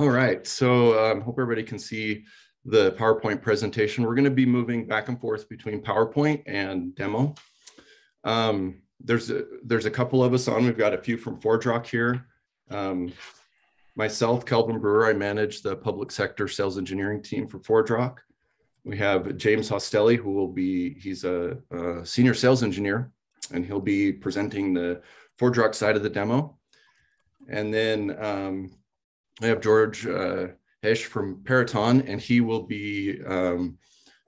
All right, so I um, hope everybody can see the PowerPoint presentation. We're gonna be moving back and forth between PowerPoint and demo. Um, there's, a, there's a couple of us on, we've got a few from ForgeRock here. Um, myself, Kelvin Brewer, I manage the public sector sales engineering team for ForgeRock. We have James Hostelley, who will be, he's a, a senior sales engineer, and he'll be presenting the ForgeRock side of the demo. And then um, I have George uh, Hsieh from Peraton, and he will be um,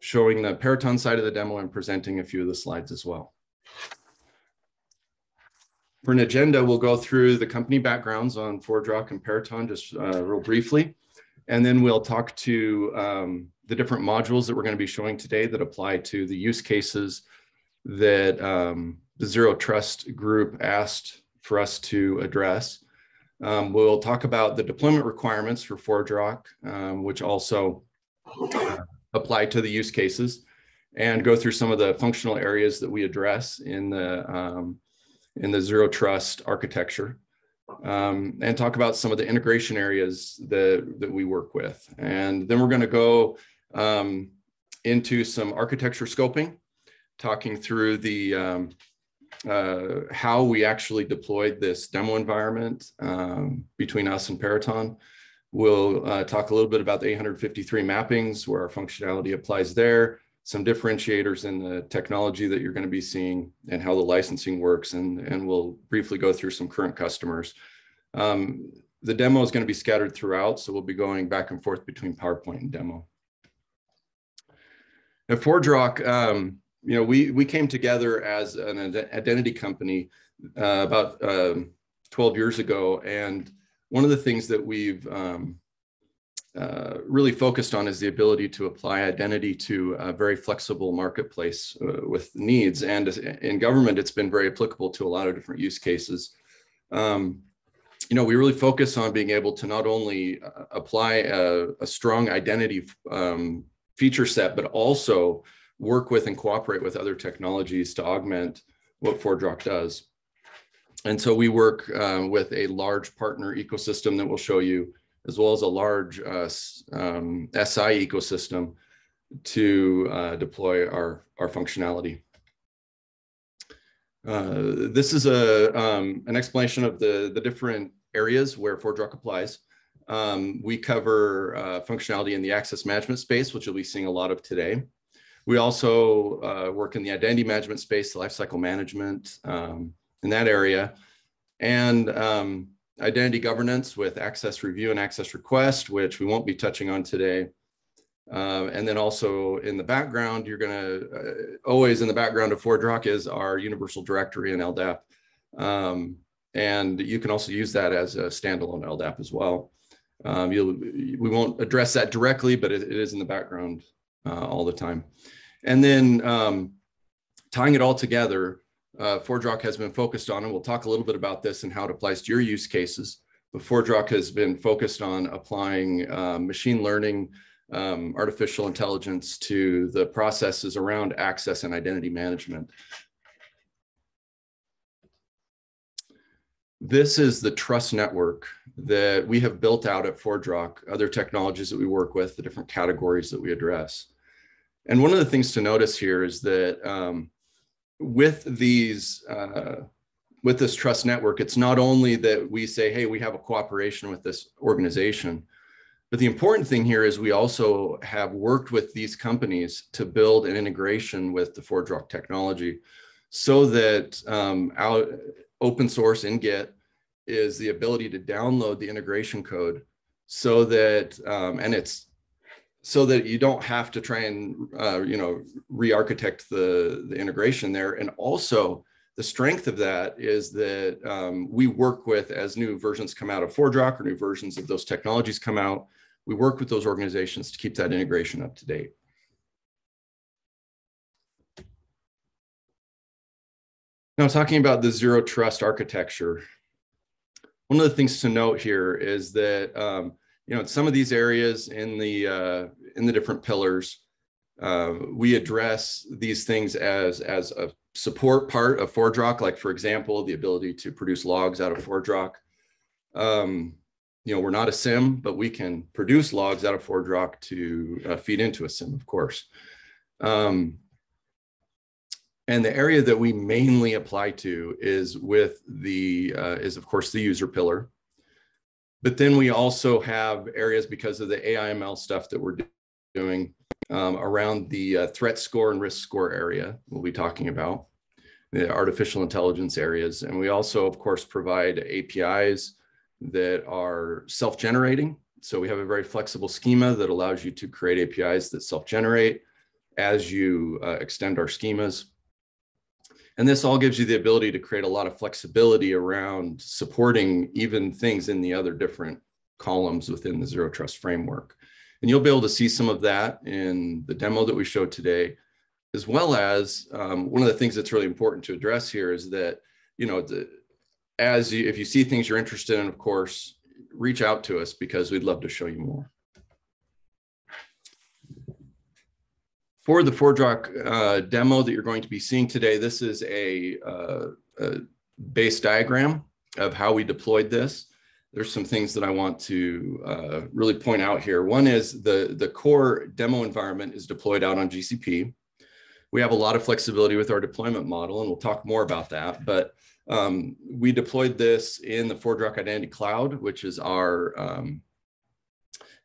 showing the Peraton side of the demo and presenting a few of the slides as well. For an agenda, we'll go through the company backgrounds on ForgeRock and Peraton just uh, real briefly. And then we'll talk to um, the different modules that we're going to be showing today that apply to the use cases that um, the Zero Trust group asked for us to address. Um, we'll talk about the deployment requirements for ForgeRock, um, which also uh, apply to the use cases, and go through some of the functional areas that we address in the um, in the Zero Trust architecture um, and talk about some of the integration areas that, that we work with. And then we're going to go um, into some architecture scoping, talking through the um, uh, how we actually deployed this demo environment um, between us and Peraton. We'll uh, talk a little bit about the 853 mappings, where our functionality applies there, some differentiators in the technology that you're going to be seeing and how the licensing works. And, and we'll briefly go through some current customers. Um, the demo is going to be scattered throughout, so we'll be going back and forth between PowerPoint and demo. At ForgeRock, um, you know, we, we came together as an identity company uh, about uh, 12 years ago. And one of the things that we've um, uh, really focused on is the ability to apply identity to a very flexible marketplace uh, with needs. And in government, it's been very applicable to a lot of different use cases. Um, you know, we really focus on being able to not only uh, apply a, a strong identity um, feature set, but also work with and cooperate with other technologies to augment what ForgeRock does. And so we work uh, with a large partner ecosystem that we'll show you as well as a large uh, um, SI ecosystem to uh, deploy our, our functionality. Uh, this is a, um, an explanation of the, the different areas where ForgeRock applies. Um, we cover uh, functionality in the access management space, which you'll be seeing a lot of today. We also uh, work in the identity management space, the lifecycle management um, in that area. And um, identity governance with access review and access request, which we won't be touching on today. Uh, and then also in the background, you're going to uh, always in the background of ForgeRock is our universal directory and LDAP. Um, and you can also use that as a standalone LDAP as well. Um, we won't address that directly, but it, it is in the background uh, all the time. And then um, tying it all together, uh, ForgeRock has been focused on, and we'll talk a little bit about this and how it applies to your use cases. But ForgeRock has been focused on applying uh, machine learning, um, artificial intelligence to the processes around access and identity management. This is the trust network that we have built out at ForgeRock, other technologies that we work with, the different categories that we address. And one of the things to notice here is that um, with these uh, with this trust network, it's not only that we say, hey, we have a cooperation with this organization, but the important thing here is we also have worked with these companies to build an integration with the ForgeRock technology so that um, our open source in Git is the ability to download the integration code so that, um, and it's so that you don't have to try and uh, you know re-architect the the integration there. And also the strength of that is that um, we work with as new versions come out of ForgeRock or new versions of those technologies come out we work with those organizations to keep that integration up to date. Now talking about the zero trust architecture one of the things to note here is that um, you know, some of these areas in the uh, in the different pillars, uh, we address these things as as a support part of ForgeRock. Like for example, the ability to produce logs out of ForgeRock. Um, you know, we're not a SIEM, but we can produce logs out of ForgeRock to uh, feed into a SIEM, of course. Um, and the area that we mainly apply to is with the, uh, is of course the user pillar. But then we also have areas because of the AIML stuff that we're doing um, around the uh, threat score and risk score area we'll be talking about, the artificial intelligence areas. And we also, of course, provide APIs that are self-generating. So we have a very flexible schema that allows you to create APIs that self-generate as you uh, extend our schemas. And this all gives you the ability to create a lot of flexibility around supporting even things in the other different columns within the zero trust framework. And you'll be able to see some of that in the demo that we showed today, as well as um, one of the things that's really important to address here is that, you know, the, as you, if you see things you're interested in, of course, reach out to us because we'd love to show you more. For the ForgeRock uh, demo that you're going to be seeing today, this is a, uh, a base diagram of how we deployed this. There's some things that I want to uh, really point out here. One is the, the core demo environment is deployed out on GCP. We have a lot of flexibility with our deployment model, and we'll talk more about that. But um, we deployed this in the ForgeRock Identity Cloud, which is our um,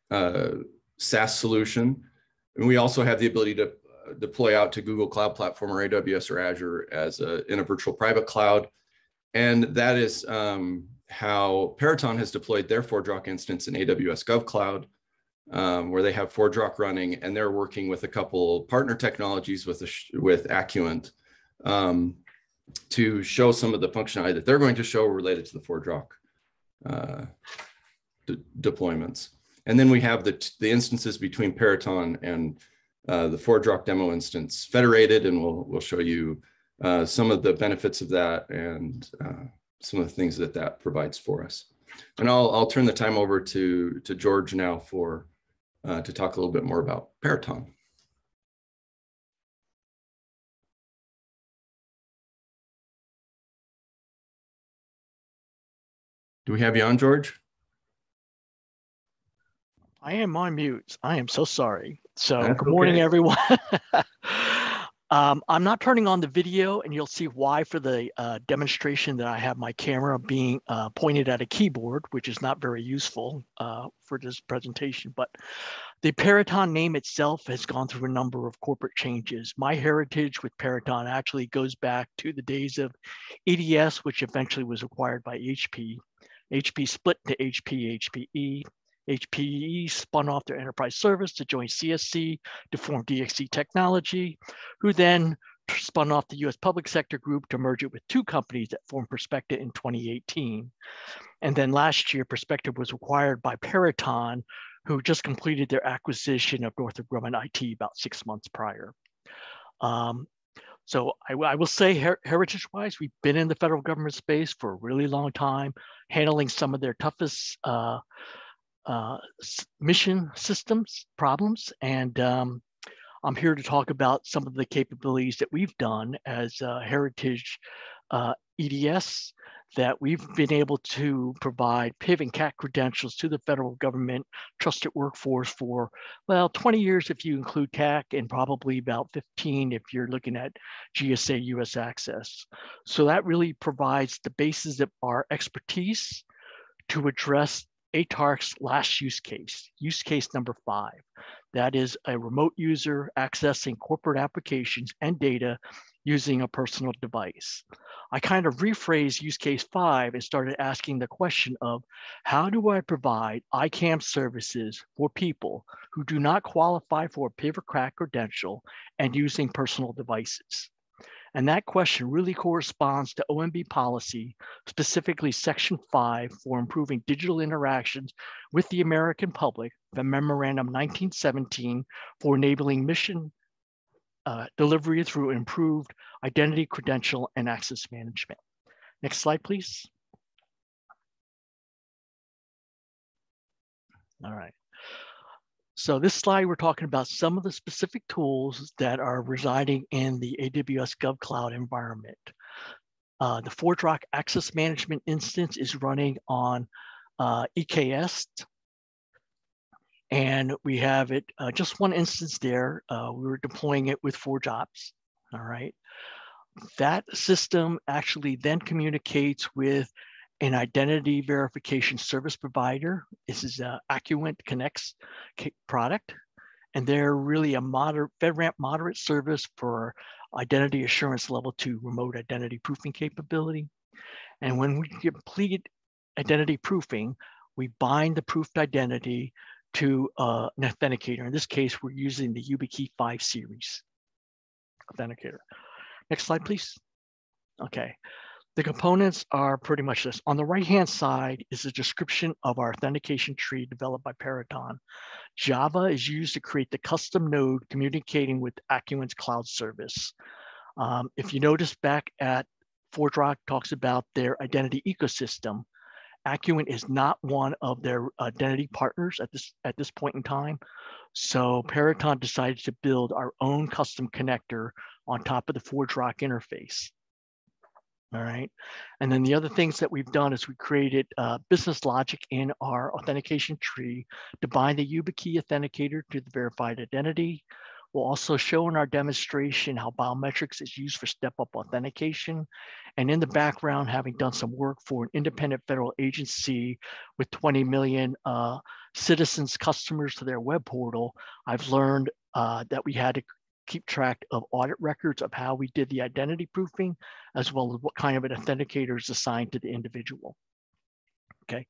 uh, SaaS solution. And we also have the ability to uh, deploy out to Google Cloud Platform or AWS or Azure as a, in a virtual private cloud. And that is um, how Peraton has deployed their ForgeRock instance in AWS GovCloud, um, where they have ForgeRock running, and they're working with a couple partner technologies with, a, with Acuant um, to show some of the functionality that they're going to show related to the ForgeRock uh, de deployments. And then we have the, the instances between Peraton and uh, the Drop demo instance federated, and we'll, we'll show you uh, some of the benefits of that and uh, some of the things that that provides for us. And I'll, I'll turn the time over to, to George now for uh, to talk a little bit more about Peraton. Do we have you on, George? I am on mute. I am so sorry. So That's good morning, okay. everyone. um, I'm not turning on the video and you'll see why for the uh, demonstration that I have my camera being uh, pointed at a keyboard, which is not very useful uh, for this presentation. But the Peraton name itself has gone through a number of corporate changes. My heritage with Peraton actually goes back to the days of EDS, which eventually was acquired by HP. HP split to HP, HPE. HPE spun off their enterprise service to join CSC to form DXC Technology, who then spun off the US public sector group to merge it with two companies that formed Perspecta in 2018. And then last year, Perspecta was acquired by Peraton, who just completed their acquisition of Northrop Grumman IT about six months prior. Um, so I, I will say her, heritage-wise, we've been in the federal government space for a really long time, handling some of their toughest uh, uh, mission systems problems. And um, I'm here to talk about some of the capabilities that we've done as Heritage uh, EDS that we've been able to provide PIV and CAC credentials to the federal government trusted workforce for, well, 20 years if you include CAC and probably about 15 if you're looking at GSA US Access. So that really provides the basis of our expertise to address ATARC's last use case, use case number five. That is a remote user accessing corporate applications and data using a personal device. I kind of rephrased use case five and started asking the question of how do I provide ICAM services for people who do not qualify for a PIV or CAC credential and using personal devices? And that question really corresponds to OMB policy, specifically Section 5 for improving digital interactions with the American public, the Memorandum 1917 for enabling mission uh, delivery through improved identity, credential, and access management. Next slide, please. All right. So this slide, we're talking about some of the specific tools that are residing in the AWS GovCloud environment. Uh, the ForgeRock Access Management instance is running on uh, EKS. And we have it, uh, just one instance there. Uh, we were deploying it with ForgeOps, all right? That system actually then communicates with an identity verification service provider. This is a Acuant Connects product. And they're really a moderate FedRAMP moderate service for identity assurance level two remote identity proofing capability. And when we complete identity proofing, we bind the proofed identity to uh, an authenticator. In this case, we're using the YubiKey 5 series authenticator. Next slide, please. Okay, the components are pretty much this. On the right-hand side is a description of our authentication tree developed by Peraton. Java is used to create the custom node communicating with Acuant's cloud service. Um, if you notice back at ForgeRock talks about their identity ecosystem, Acuant is not one of their identity partners at this at this point in time. So Peraton decided to build our own custom connector on top of the ForgeRock interface. All right. And then the other things that we've done is we created uh, business logic in our authentication tree to bind the YubiKey authenticator to the verified identity. We'll also show in our demonstration how biometrics is used for step-up authentication. And in the background, having done some work for an independent federal agency with 20 million uh, citizens, customers to their web portal, I've learned uh, that we had to keep track of audit records of how we did the identity proofing, as well as what kind of an authenticator is assigned to the individual. Okay,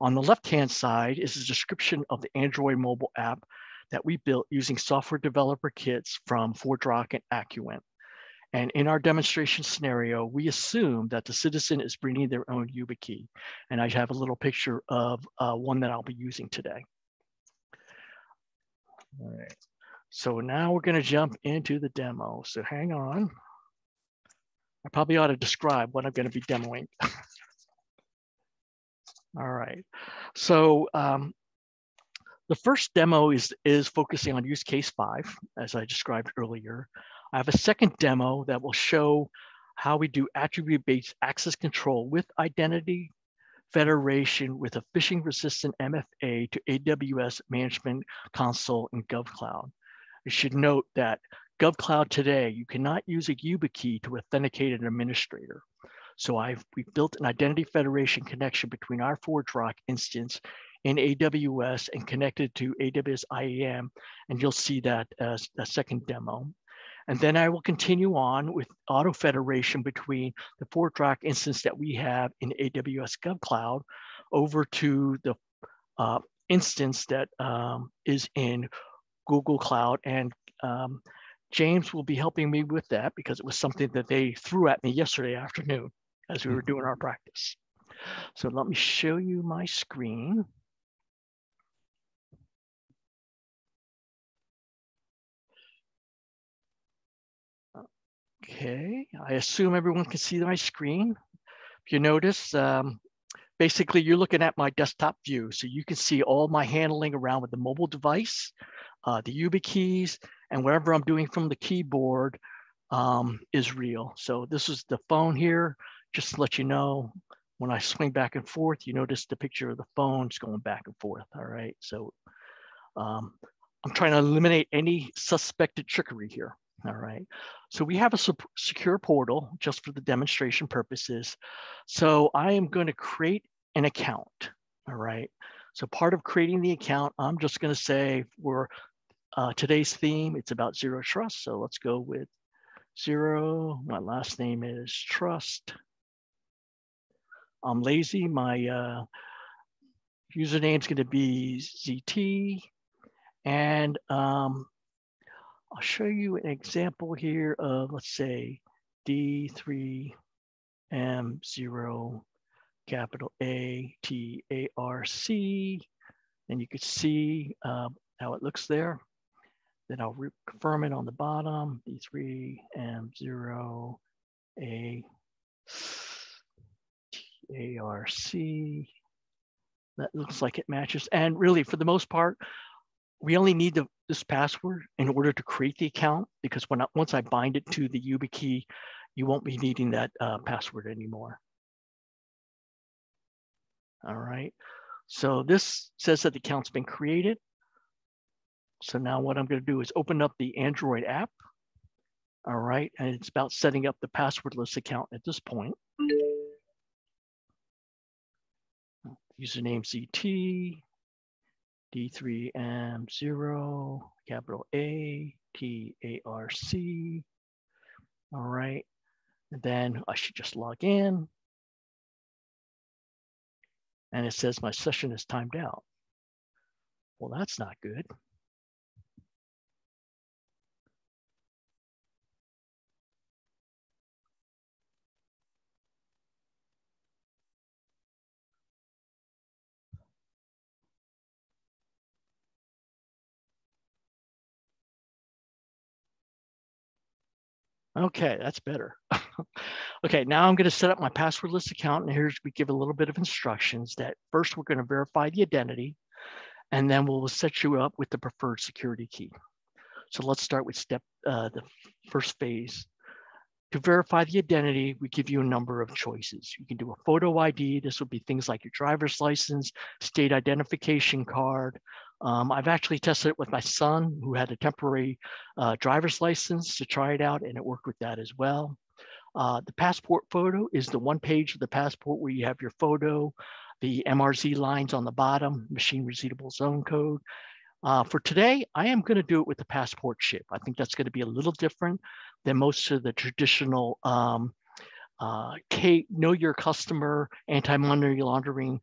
on the left-hand side is a description of the Android mobile app that we built using software developer kits from ForgeRock and Acuant. And in our demonstration scenario, we assume that the citizen is bringing their own YubiKey. And I have a little picture of uh, one that I'll be using today. All right. So now we're going to jump into the demo. So hang on. I probably ought to describe what I'm going to be demoing. All right. So um, the first demo is, is focusing on use case five, as I described earlier. I have a second demo that will show how we do attribute-based access control with identity federation with a phishing resistant MFA to AWS Management Console and GovCloud. You should note that GovCloud today, you cannot use a YubiKey to authenticate an administrator. So I've we built an identity federation connection between our ForgeRock instance in AWS and connected to AWS IAM, and you'll see that as a second demo. And then I will continue on with auto federation between the ForgeRock instance that we have in AWS GovCloud over to the uh, instance that um, is in Google Cloud. And um, James will be helping me with that because it was something that they threw at me yesterday afternoon as we were doing our practice. So let me show you my screen. Okay, I assume everyone can see my screen. If you notice, um, basically you're looking at my desktop view. So you can see all my handling around with the mobile device uh, the YubiKeys, and whatever I'm doing from the keyboard um, is real. So this is the phone here, just to let you know, when I swing back and forth, you notice the picture of the phone is going back and forth, all right? So um, I'm trying to eliminate any suspected trickery here, all right? So we have a secure portal just for the demonstration purposes. So I am gonna create an account, all right? So part of creating the account, I'm just gonna say we're uh, today's theme, it's about zero trust. So let's go with zero. My last name is trust. I'm lazy. My uh, username is going to be ZT. And um, I'll show you an example here of, let's say, D3M0 capital A T A R C. And you could see uh, how it looks there. Then I'll confirm it on the bottom, D3M0 A T A R C. That looks like it matches. And really, for the most part, we only need the, this password in order to create the account because when I, once I bind it to the YubiKey, you won't be needing that uh, password anymore. All right. So this says that the account's been created. So now what I'm going to do is open up the Android app. All right, and it's about setting up the passwordless account at this point. Username ZT, D3M0, capital A, T A R C. All right, and then I should just log in. And it says my session is timed out. Well, that's not good. Okay, that's better. okay, now I'm going to set up my passwordless account. And here's we give a little bit of instructions that first we're going to verify the identity, and then we'll set you up with the preferred security key. So let's start with step uh, the first phase. To verify the identity, we give you a number of choices. You can do a photo ID. This would be things like your driver's license, state identification card, um, I've actually tested it with my son who had a temporary uh, driver's license to try it out and it worked with that as well. Uh, the passport photo is the one page of the passport where you have your photo, the MRZ lines on the bottom, machine readable zone code. Uh, for today, I am going to do it with the passport chip. I think that's going to be a little different than most of the traditional um, uh, K, know your customer, anti-money laundering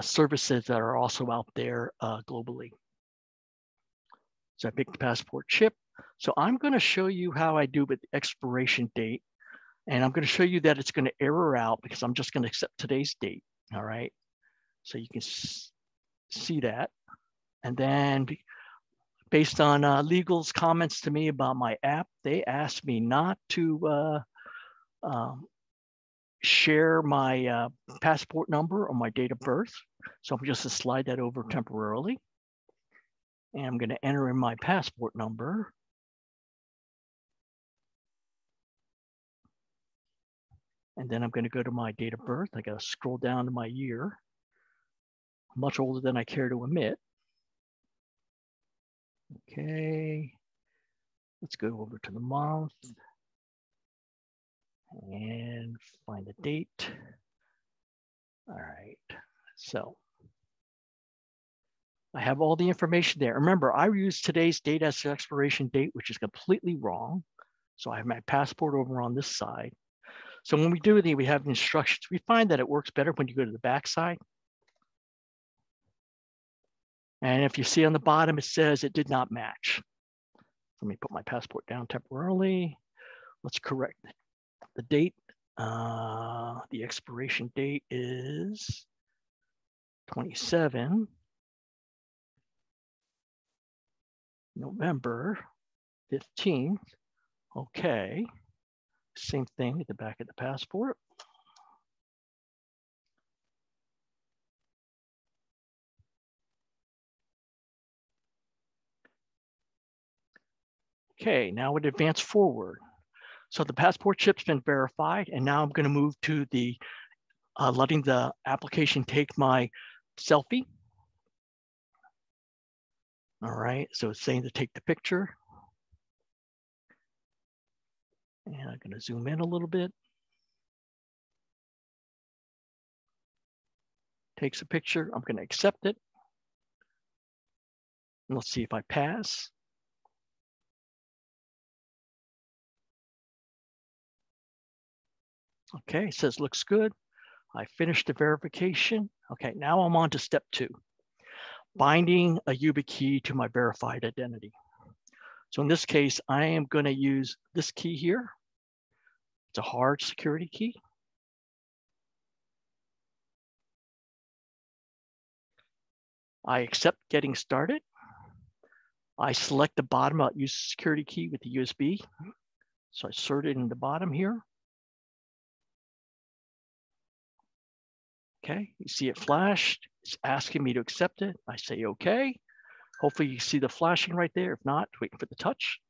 services that are also out there uh, globally. So I picked the passport chip. So I'm going to show you how I do with the expiration date. And I'm going to show you that it's going to error out because I'm just going to accept today's date. All right. So you can see that. And then based on uh, legal's comments to me about my app, they asked me not to uh, um, share my uh, passport number or my date of birth. So I'm just to slide that over temporarily. And I'm going to enter in my passport number. And then I'm going to go to my date of birth. I got to scroll down to my year. Much older than I care to admit. Okay. Let's go over to the month and find the date. All right, so I have all the information there. Remember, I used today's date as the expiration date, which is completely wrong. So I have my passport over on this side. So when we do the, we have instructions. We find that it works better when you go to the back side. And if you see on the bottom, it says it did not match. Let me put my passport down temporarily. Let's correct the date, uh, the expiration date is 27 November 15th. Okay, same thing at the back of the passport. Okay, now we'd advance forward. So the passport chip's been verified, and now I'm going to move to the uh, letting the application take my selfie. All right, so it's saying to take the picture. And I'm going to zoom in a little bit. Takes a picture. I'm going to accept it. And let's see if I pass. Okay, it says looks good. I finished the verification. Okay, now I'm on to step two, binding a YubiKey to my verified identity. So in this case, I am gonna use this key here. It's a hard security key. I accept getting started. I select the bottom, I'll use security key with the USB. So I insert it in the bottom here. Okay, you see it flashed. It's asking me to accept it. I say, okay. Hopefully you see the flashing right there. If not, waiting for the touch.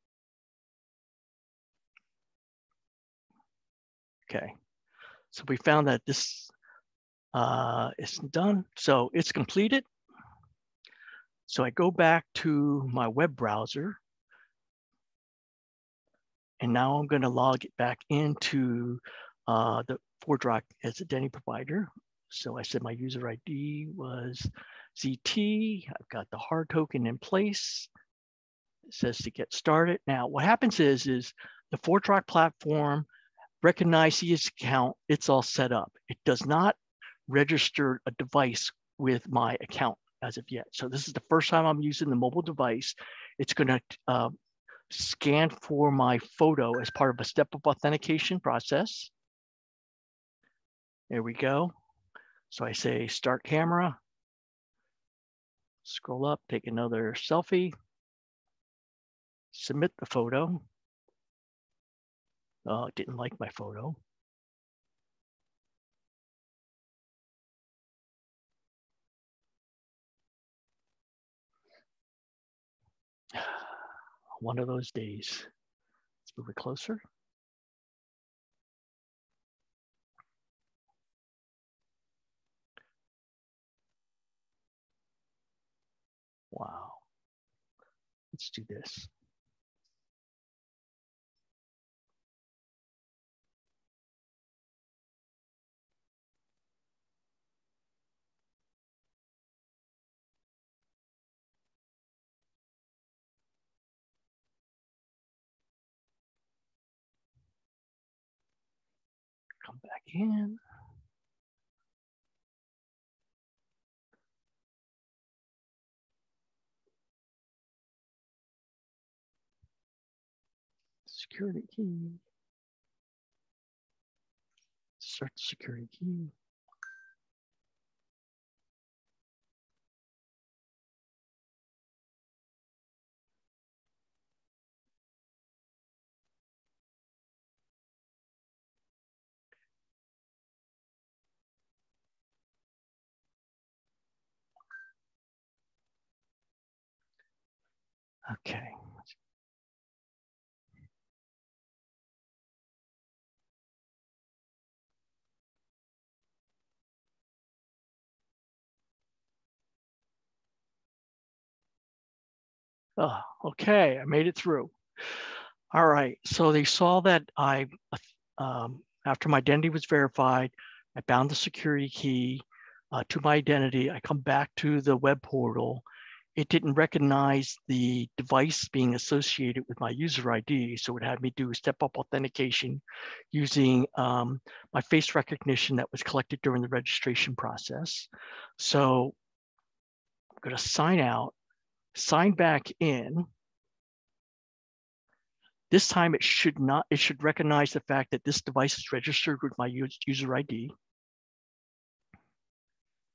Okay, so we found that this Uh, it's done. So it's completed. So I go back to my web browser. And now I'm going to log it back into uh, the ForgeRock as a Denny provider. So I said my user ID was ZT. I've got the hard token in place. It says to get started. Now, what happens is, is the ForgeRock platform recognizes account. It's all set up. It does not register a device with my account as of yet. So this is the first time I'm using the mobile device. It's going to uh, scan for my photo as part of a step-up authentication process. There we go. So I say start camera, scroll up, take another selfie, submit the photo. Oh, it didn't like my photo. One of those days. Let's move it closer. Let's do this. Come back in. Security key. Search security key. Okay. Oh, okay, I made it through. All right, so they saw that I, um, after my identity was verified, I bound the security key uh, to my identity. I come back to the web portal. It didn't recognize the device being associated with my user ID, so it had me do step-up authentication using um, my face recognition that was collected during the registration process. So I'm gonna sign out sign back in. This time it should not, it should recognize the fact that this device is registered with my user ID.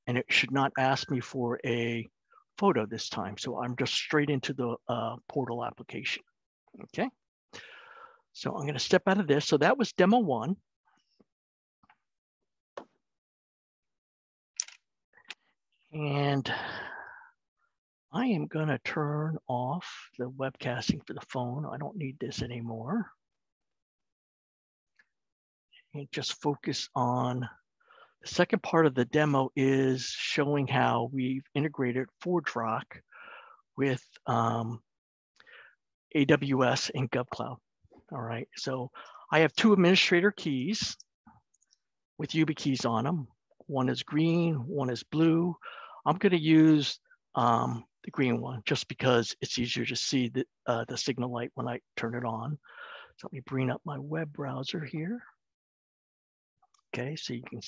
And it should not ask me for a photo this time. So I'm just straight into the uh, portal application, okay? So I'm gonna step out of this. So that was demo one. And I am going to turn off the webcasting for the phone. I don't need this anymore. And just focus on the second part of the demo is showing how we've integrated ForgeRock with um, AWS and GovCloud. All right, so I have two administrator keys with YubiKeys on them. One is green, one is blue. I'm going to use um, the green one, just because it's easier to see the, uh, the signal light when I turn it on. So let me bring up my web browser here. Okay, so you can,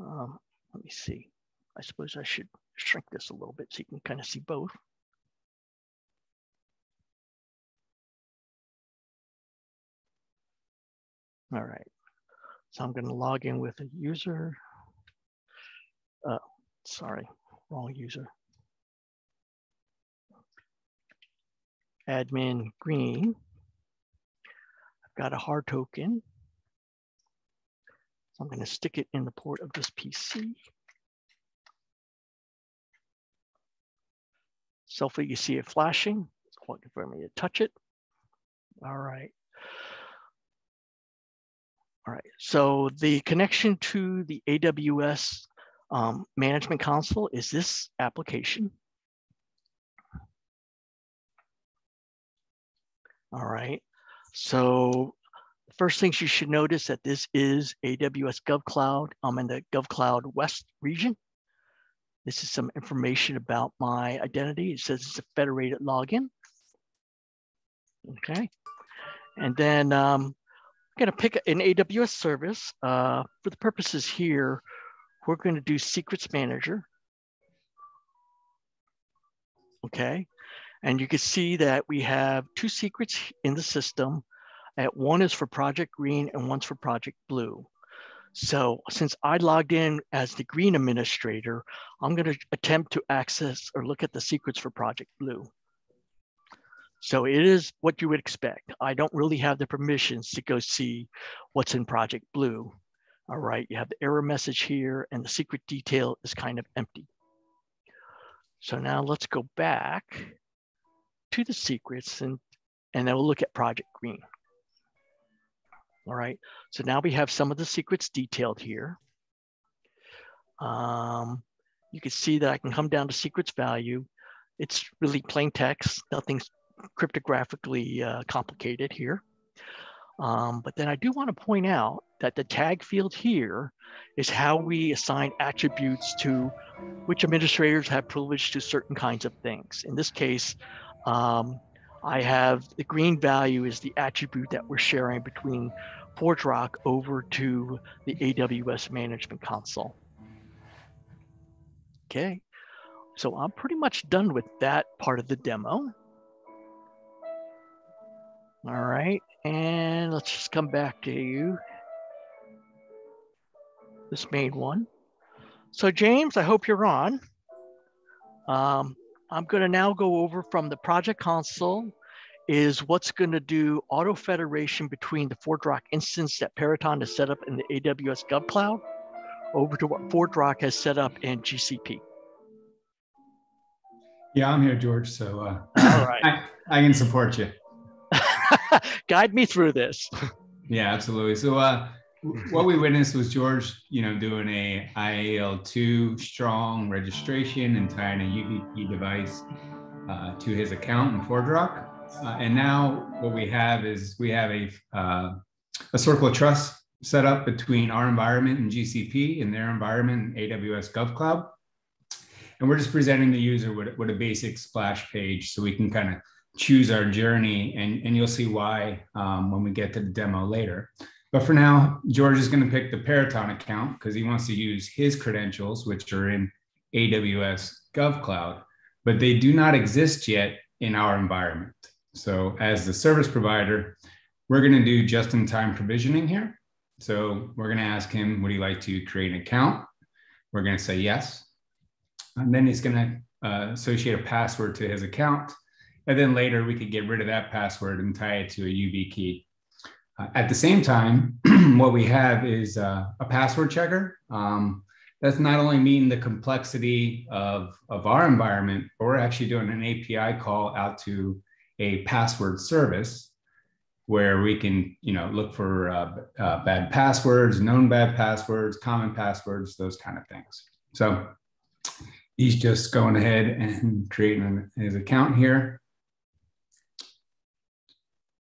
um, let me see. I suppose I should shrink this a little bit so you can kind of see both. All right, so I'm gonna log in with a user. Uh, sorry, wrong user. Admin green. I've got a hard token. So I'm going to stick it in the port of this PC. So Selfie, you see it flashing. It's quite for me to touch it. All right. All right, so the connection to the AWS um, Management Console is this application. All right, so first things you should notice that this is AWS GovCloud. I'm in the GovCloud West region. This is some information about my identity. It says it's a federated login. Okay, and then um, I'm gonna pick an AWS service. Uh, for the purposes here, we're gonna do Secrets Manager. Okay, and you can see that we have two secrets in the system. One is for Project Green and one's for Project Blue. So since I logged in as the green administrator, I'm going to attempt to access or look at the secrets for Project Blue. So it is what you would expect. I don't really have the permissions to go see what's in Project Blue. All right, you have the error message here and the secret detail is kind of empty. So now let's go back to the secrets and, and then we'll look at Project Green. All right, so now we have some of the secrets detailed here. Um, you can see that I can come down to secrets value. It's really plain text, nothing's cryptographically uh, complicated here. Um, but then I do want to point out that the tag field here is how we assign attributes to which administrators have privilege to certain kinds of things. In this case, um, I have the green value is the attribute that we're sharing between ForgeRock over to the AWS Management Console. Okay, so I'm pretty much done with that part of the demo. All right, and let's just come back to you. This main one. So James, I hope you're on. Um, I'm gonna now go over from the project console is what's gonna do auto federation between the ForgeRock instance that Peraton has set up in the AWS GovCloud over to what ForgeRock has set up in GCP. Yeah, I'm here, George. So uh, All right. I, I can support you. Guide me through this. Yeah, absolutely. So uh, what we witnessed was George, you know, doing a IAL2 strong registration and tying a YubiKey device uh, to his account in ForgeRock. Uh, and now what we have is we have a, uh, a circle of trust set up between our environment and GCP and their environment and AWS GovCloud. And we're just presenting the user with, with a basic splash page so we can kind of choose our journey and, and you'll see why um, when we get to the demo later. But for now, George is going to pick the Peraton account because he wants to use his credentials, which are in AWS GovCloud, but they do not exist yet in our environment. So as the service provider, we're going to do just-in-time provisioning here. So we're going to ask him, would he like to create an account? We're going to say yes. And then he's going to uh, associate a password to his account. And then later we could get rid of that password and tie it to a YubiKey. Uh, at the same time, what we have is uh, a password checker. Um, that's not only meeting the complexity of, of our environment, but we're actually doing an API call out to a password service where we can, you know, look for uh, uh, bad passwords, known bad passwords, common passwords, those kind of things. So he's just going ahead and creating his account here.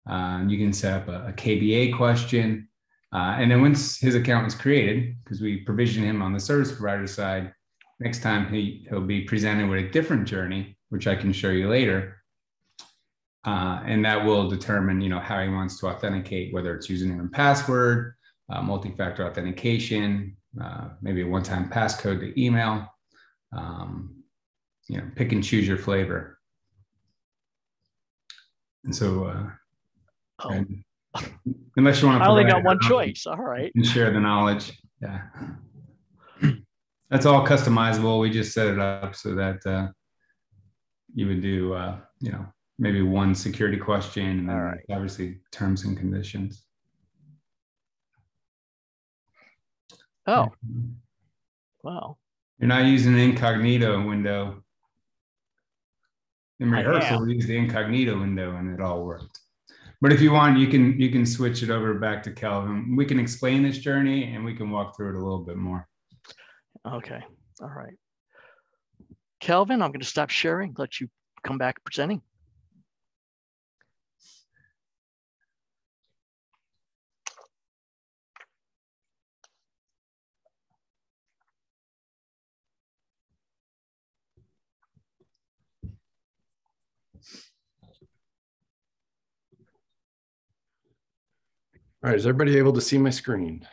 Uh, you can set up a, a KBA question. Uh, and then once his account is created, because we provision him on the service provider side, next time he, he'll be presented with a different journey, which I can show you later. Uh, and that will determine, you know, how he wants to authenticate, whether it's username and password, uh, multi-factor authentication, uh, maybe a one-time passcode to email. Um, you know, pick and choose your flavor. And so uh, Oh, and unless you want to, I only got one choice. All right. and share the knowledge. Yeah, that's all customizable. We just set it up so that uh, you would do, uh, you know, maybe one security question, and then All right. obviously terms and conditions. Oh, wow. You're not using the incognito window. In rehearsal, we used the incognito window, and it all worked. But if you want, you can you can switch it over back to Kelvin. We can explain this journey and we can walk through it a little bit more. Okay. All right. Kelvin, I'm going to stop sharing, let you come back presenting. All right, is everybody able to see my screen?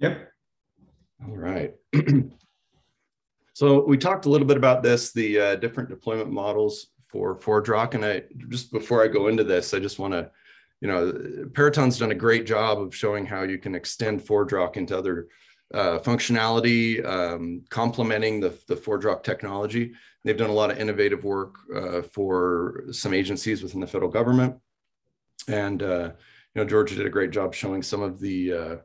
Yep. All right. so we talked a little bit about this, the uh, different deployment models for ForgeRock. And I just before I go into this, I just want to, you know, Peraton's done a great job of showing how you can extend ForgeRock into other uh, functionality, um, complementing the, the ForgeRock technology. They've done a lot of innovative work uh, for some agencies within the federal government. And, uh, you know, George did a great job showing some of the uh,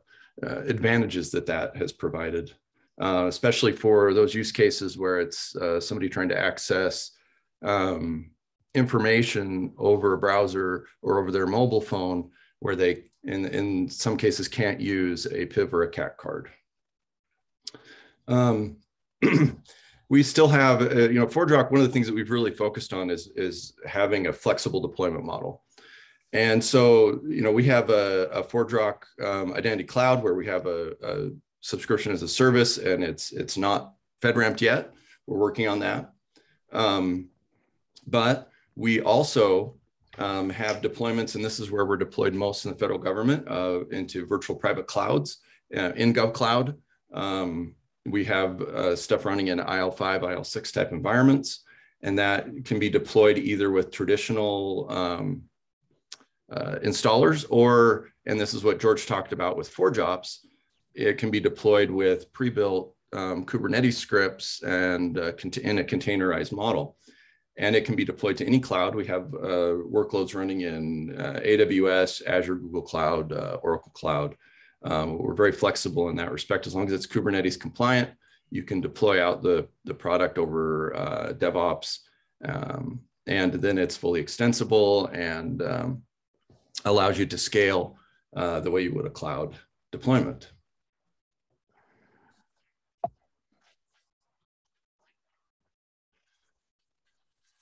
uh, advantages that that has provided, uh, especially for those use cases where it's uh, somebody trying to access um, information over a browser or over their mobile phone, where they, in, in some cases, can't use a PIV or a CAC card. Um, we still have, uh, you know, ForgeRock, one of the things that we've really focused on is, is having a flexible deployment model. And so, you know, we have a, a ForgeRock um, Identity Cloud where we have a, a, subscription as a service, and it's it's not FedRAMP yet. We're working on that. Um, but we also um, have deployments, and this is where we're deployed most in the federal government uh, into virtual private clouds uh, in GovCloud. Um, we have uh, stuff running in IL5, IL6 type environments, and that can be deployed either with traditional um, uh, installers, or, and this is what George talked about with ForgeOps, it can be deployed with pre-built um, Kubernetes scripts and uh, in a containerized model. And it can be deployed to any cloud. We have uh, workloads running in uh, AWS, Azure, Google Cloud, uh, Oracle Cloud. Um, we're very flexible in that respect. As long as it's Kubernetes compliant, you can deploy out the, the product over uh, DevOps. Um, and then it's fully extensible and um, allows you to scale uh, the way you would a cloud deployment.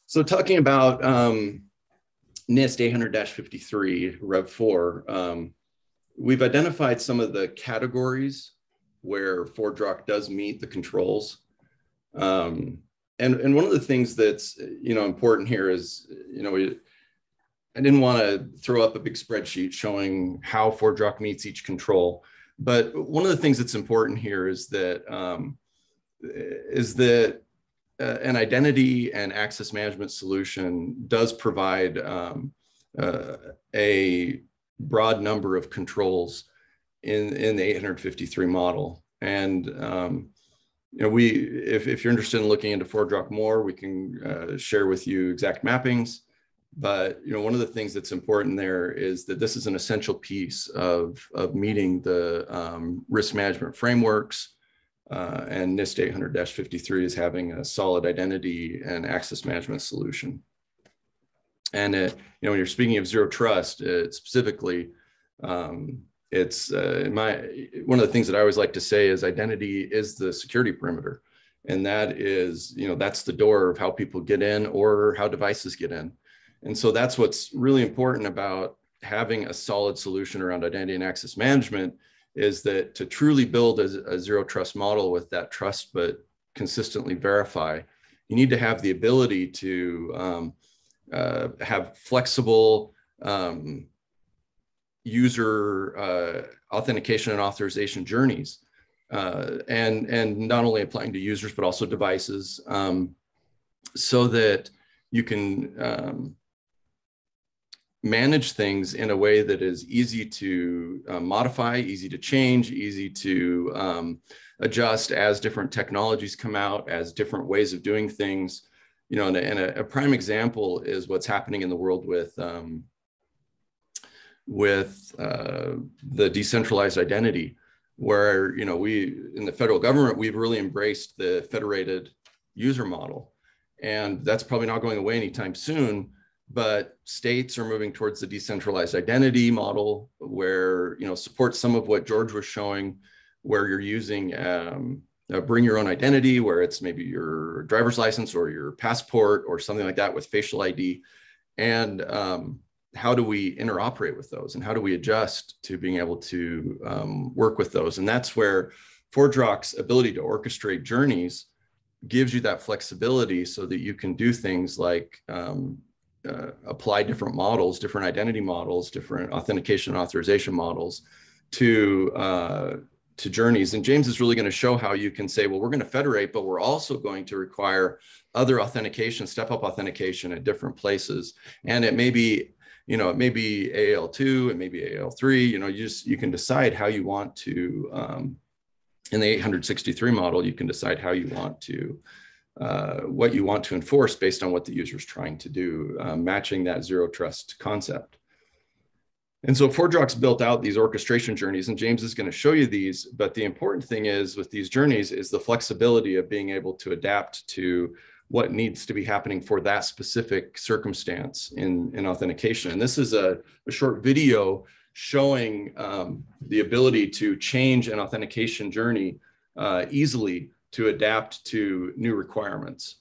So talking about um, NIST 800-53 Rev 4, um, we've identified some of the categories where ForgeRock does meet the controls. Um, and, and one of the things that's you know important here is you know we, I didn't want to throw up a big spreadsheet showing how ForgeRock meets each control. But one of the things that's important here is that um, is that uh, an identity and access management solution does provide um, uh, a broad number of controls in, in the 853 model. And um, you know, we, if, if you're interested in looking into ForgeRock more, we can uh, share with you exact mappings. But you know, one of the things that's important there is that this is an essential piece of, of meeting the um, risk management frameworks. Uh, and NIST 800-53 is having a solid identity and access management solution. And it, you know, when you're speaking of zero trust, it specifically, um, it's uh, my one of the things that I always like to say is identity is the security perimeter, and that is you know that's the door of how people get in or how devices get in. And so that's what's really important about having a solid solution around identity and access management is that to truly build a, a, zero trust model with that trust but consistently verify, you need to have the ability to um, uh, have flexible um, user uh, authentication and authorization journeys. Uh, and, and not only applying to users, but also devices um, so that you can um, manage things in a way that is easy to uh, modify, easy to change, easy to um, adjust as different technologies come out, as different ways of doing things. You know, and, a, and a, prime example is what's happening in the world with um, with uh, the decentralized identity, where you know we in the federal government we've really embraced the federated user model, and that's probably not going away anytime soon but states are moving towards the decentralized identity model where you know supports some of what george was showing where you're using um, bring your own identity where it's maybe your driver's license or your passport or something like that with facial id and um, how do we interoperate with those and how do we adjust to being able to um, work with those? And that's where ForgeRock's ability to orchestrate journeys gives you that flexibility so that you can do things like um, uh, apply different models, different identity models, different authentication and authorization models to uh, to journeys. And James is really going to show how you can say, well, we're going to federate, but we're also going to require other authentication, step up authentication at different places. And it may be, you know, it may be AL2, it may be AL3, you know, you just, you can decide how you want to, um, in the 863 model, you can decide how you want to uh, what you want to enforce based on what the user is trying to do, uh, matching that zero trust concept. And so ForgeRock's built out these orchestration journeys, and James is going to show you these. But the important thing is with these journeys is the flexibility of being able to adapt to what needs to be happening for that specific circumstance in, in authentication. And this is a, a short video showing um, the ability to change an authentication journey uh, easily to adapt to new requirements.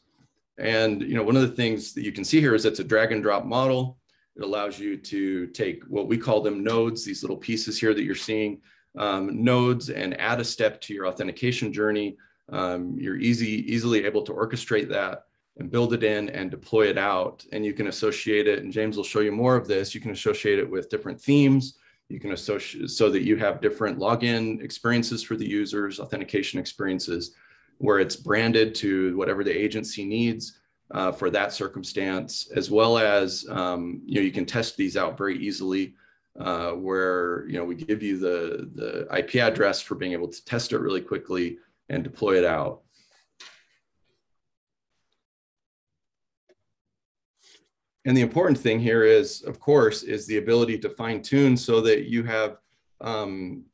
And you know, one of the things that you can see here is it's a drag and drop model. It allows you to take what we call them nodes, these little pieces here that you're seeing, um, nodes, and add a step to your authentication journey. Um, you're easy, easily able to orchestrate that and build it in and deploy it out. And you can associate it, and James will show you more of this. You can associate it with different themes. You can associate so that you have different login experiences for the users, authentication experiences where it's branded to whatever the agency needs uh, for that circumstance, as well as um, you know you can test these out very easily. Uh, where you know we give you the the IP address for being able to test it really quickly and deploy it out. And the important thing here is, of course, is the ability to fine tune so that you have um,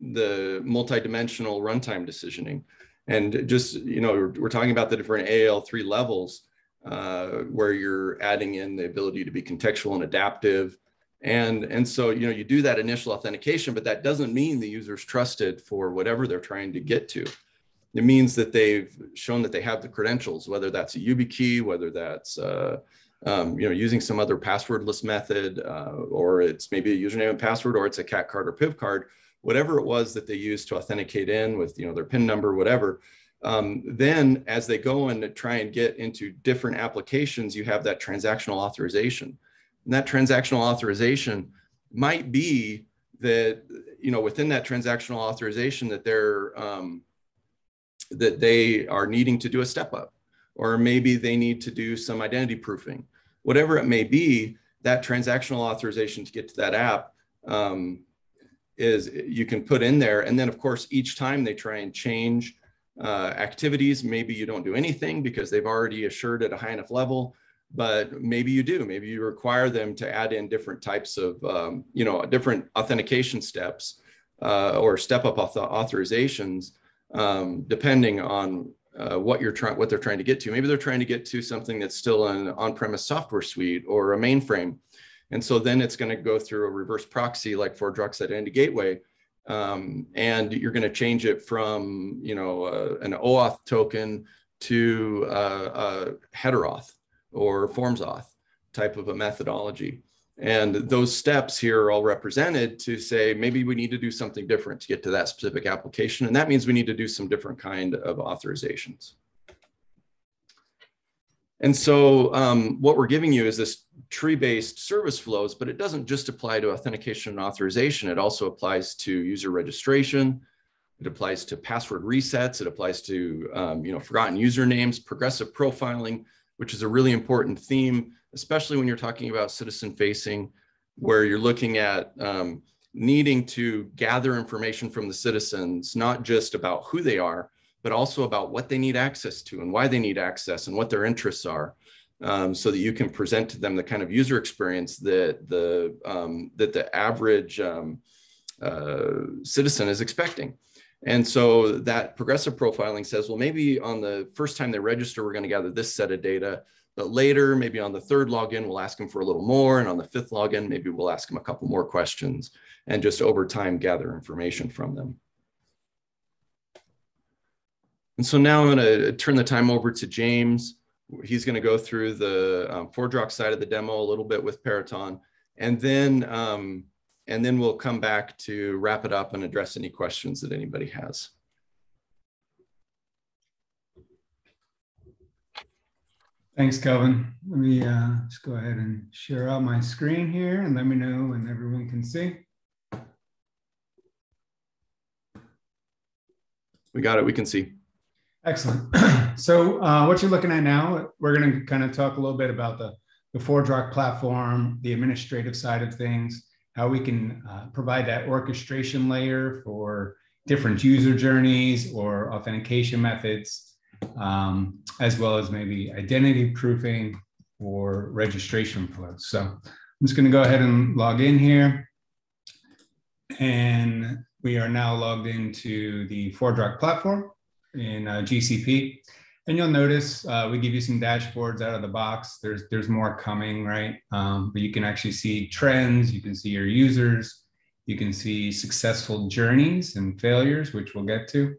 the multidimensional runtime decisioning. And just, you know, we're, we're talking about the different AL3 levels uh, where you're adding in the ability to be contextual and adaptive. And, and so, you know, you do that initial authentication, but that doesn't mean the user's trusted for whatever they're trying to get to. It means that they've shown that they have the credentials, whether that's a YubiKey, whether that's, uh, um, you know, using some other passwordless method, uh, or it's maybe a username and password, or it's a CAC card or PIV card whatever it was that they used to authenticate in with you know their PIN number, whatever. Um, then as they go and try and get into different applications, you have that transactional authorization. And that transactional authorization might be that you know within that transactional authorization that they're um, that they are needing to do a step up, or maybe they need to do some identity proofing, whatever it may be. That transactional authorization to get to that app um, is you can put in there. And then of course, each time they try and change uh, activities, maybe you don't do anything because they've already assured at a high enough level, but maybe you do, maybe you require them to add in different types of, um, you know, different authentication steps uh, or step up author authorizations, um, depending on uh, what you're trying, what they're trying to get to. Maybe they're trying to get to something that's still an on-premise software suite or a mainframe. And so then it's going to go through a reverse proxy like ForgeRock's Identity Gateway. Um, and you're going to change it from, you know, uh, an OAuth token to uh, a header auth or forms auth type of a methodology. And those steps here are all represented to say, maybe we need to do something different to get to that specific application. And that means we need to do some different kind of authorizations. And so um, what we're giving you is this tree-based service flows, but it doesn't just apply to authentication and authorization. It also applies to user registration. It applies to password resets. It applies to um, you know forgotten usernames, progressive profiling, which is a really important theme, especially when you're talking about citizen-facing, where you're looking at um, needing to gather information from the citizens, not just about who they are, but also about what they need access to and why they need access and what their interests are. Um, so that you can present to them the kind of user experience that the um, that the average um, uh, citizen is expecting. And so that progressive profiling says, well, maybe on the first time they register, we're going to gather this set of data. But later, maybe on the third login, we'll ask them for a little more. And on the fifth login, maybe we'll ask them a couple more questions and just over time gather information from them. And so now I'm going to turn the time over to James. He's going to go through the um, ForgeRock side of the demo a little bit with Peraton, and then um, and then we'll come back to wrap it up and address any questions that anybody has. Thanks, Kelvin. Let me uh, just go ahead and share out my screen here and let me know when everyone can see. We got it. We can see. Excellent. so uh, what you're looking at now, we're going to kind of talk a little bit about the, the ForgeRock platform, the administrative side of things, how we can uh, provide that orchestration layer for different user journeys or authentication methods um, as well as maybe identity proofing or registration flows. So I'm just going to go ahead and log in here. And we are now logged into the ForgeRock platform in uh, GCP. And you'll notice uh, we give you some dashboards out of the box. There's there's more coming, right? Um, but you can actually see trends. You can see your users. You can see successful journeys and failures, which we'll get to.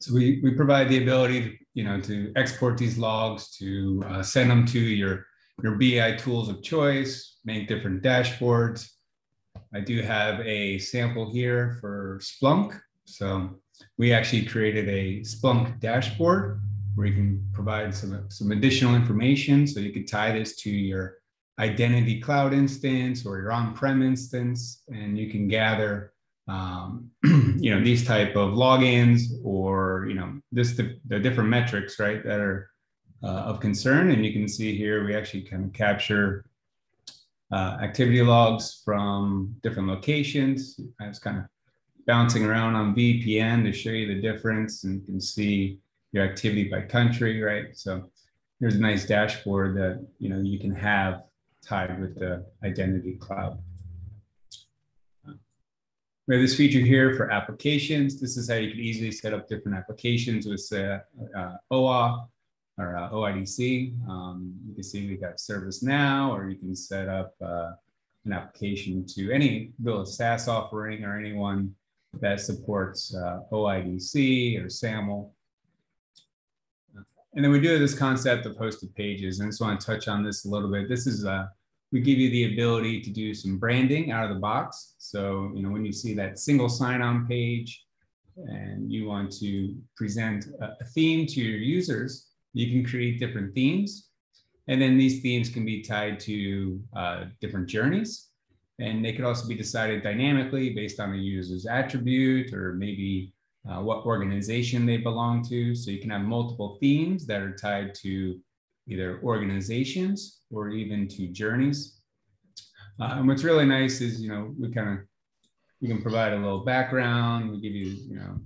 So we, we provide the ability, to, you know, to export these logs, to uh, send them to your, your BI tools of choice, make different dashboards. I do have a sample here for Splunk. So we actually created a Splunk dashboard where you can provide some, some additional information. So you could tie this to your identity cloud instance or your on-prem instance, and you can gather um, you know these type of logins or you know this the, the different metrics right that are uh, of concern and you can see here we actually kind of capture uh, activity logs from different locations i was kind of bouncing around on vpn to show you the difference and you can see your activity by country right so there's a nice dashboard that you know you can have tied with the identity cloud we have this feature here for applications. This is how you can easily set up different applications with uh, uh, OAuth or uh, OIDC. Um, you can see we got ServiceNow, or you can set up uh, an application to any little SaaS offering or anyone that supports uh, OIDC or SAML. And then we do this concept of hosted pages. And I just want to touch on this a little bit. This is a we give you the ability to do some branding out of the box. So, you know, when you see that single sign-on page and you want to present a theme to your users, you can create different themes. And then these themes can be tied to uh, different journeys. And they could also be decided dynamically based on the user's attribute or maybe uh, what organization they belong to. So you can have multiple themes that are tied to either organizations or even to journeys. Uh, and what's really nice is, you know, we kind of, we can provide a little background. We give you, you know,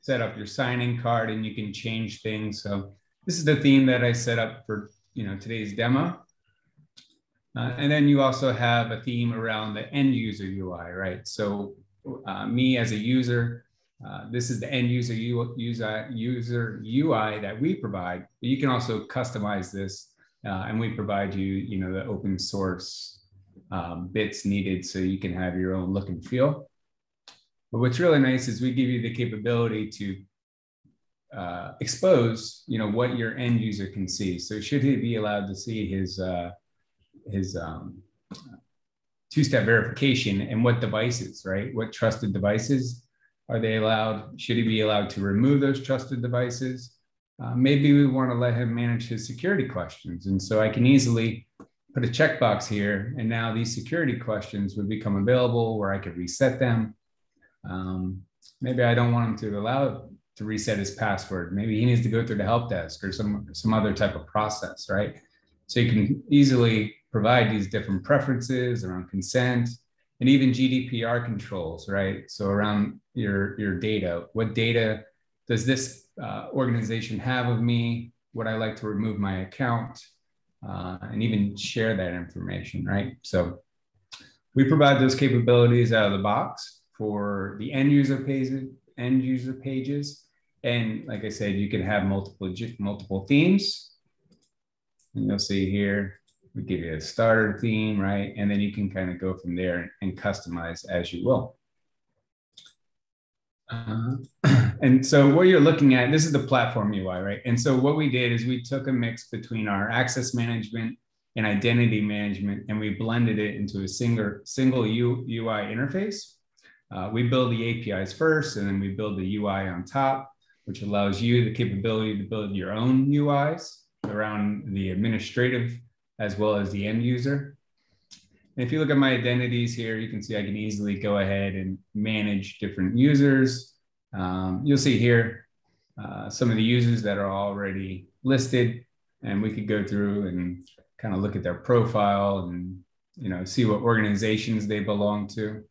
set up your signing card and you can change things. So this is the theme that I set up for, you know, today's demo. Uh, and then you also have a theme around the end user UI, right? So uh, me as a user, uh, this is the end user user user UI that we provide. But you can also customize this, uh, and we provide you, you know, the open source um, bits needed so you can have your own look and feel. But what's really nice is we give you the capability to uh, expose, you know, what your end user can see. So should he be allowed to see his uh, his um, two-step verification and what devices, right? What trusted devices are they allowed? Should he be allowed to remove those trusted devices? Uh, maybe we want to let him manage his security questions. And so I can easily put a checkbox here. And now these security questions would become available where I could reset them. Um, maybe I don't want him to allow to reset his password. Maybe he needs to go through the help desk or some, some other type of process, right? So you can easily provide these different preferences around consent, and even GDPR controls, right? So around your your data, what data does this uh, organization have of me? Would I like to remove my account? Uh, and even share that information, right? So we provide those capabilities out of the box for the end user pages, end user pages. And like I said, you can have multiple multiple themes. And you'll see here, we give you a starter theme, right? And then you can kind of go from there and customize as you will. Uh, and so what you're looking at, this is the platform UI, right? And so what we did is we took a mix between our access management and identity management, and we blended it into a single, single U, UI interface. Uh, we build the APIs first, and then we build the UI on top, which allows you the capability to build your own UIs around the administrative as well as the end user. And if you look at my identities here, you can see I can easily go ahead and manage different users. Um, you'll see here uh, some of the users that are already listed, and we could go through and kind of look at their profile and you know see what organizations they belong to.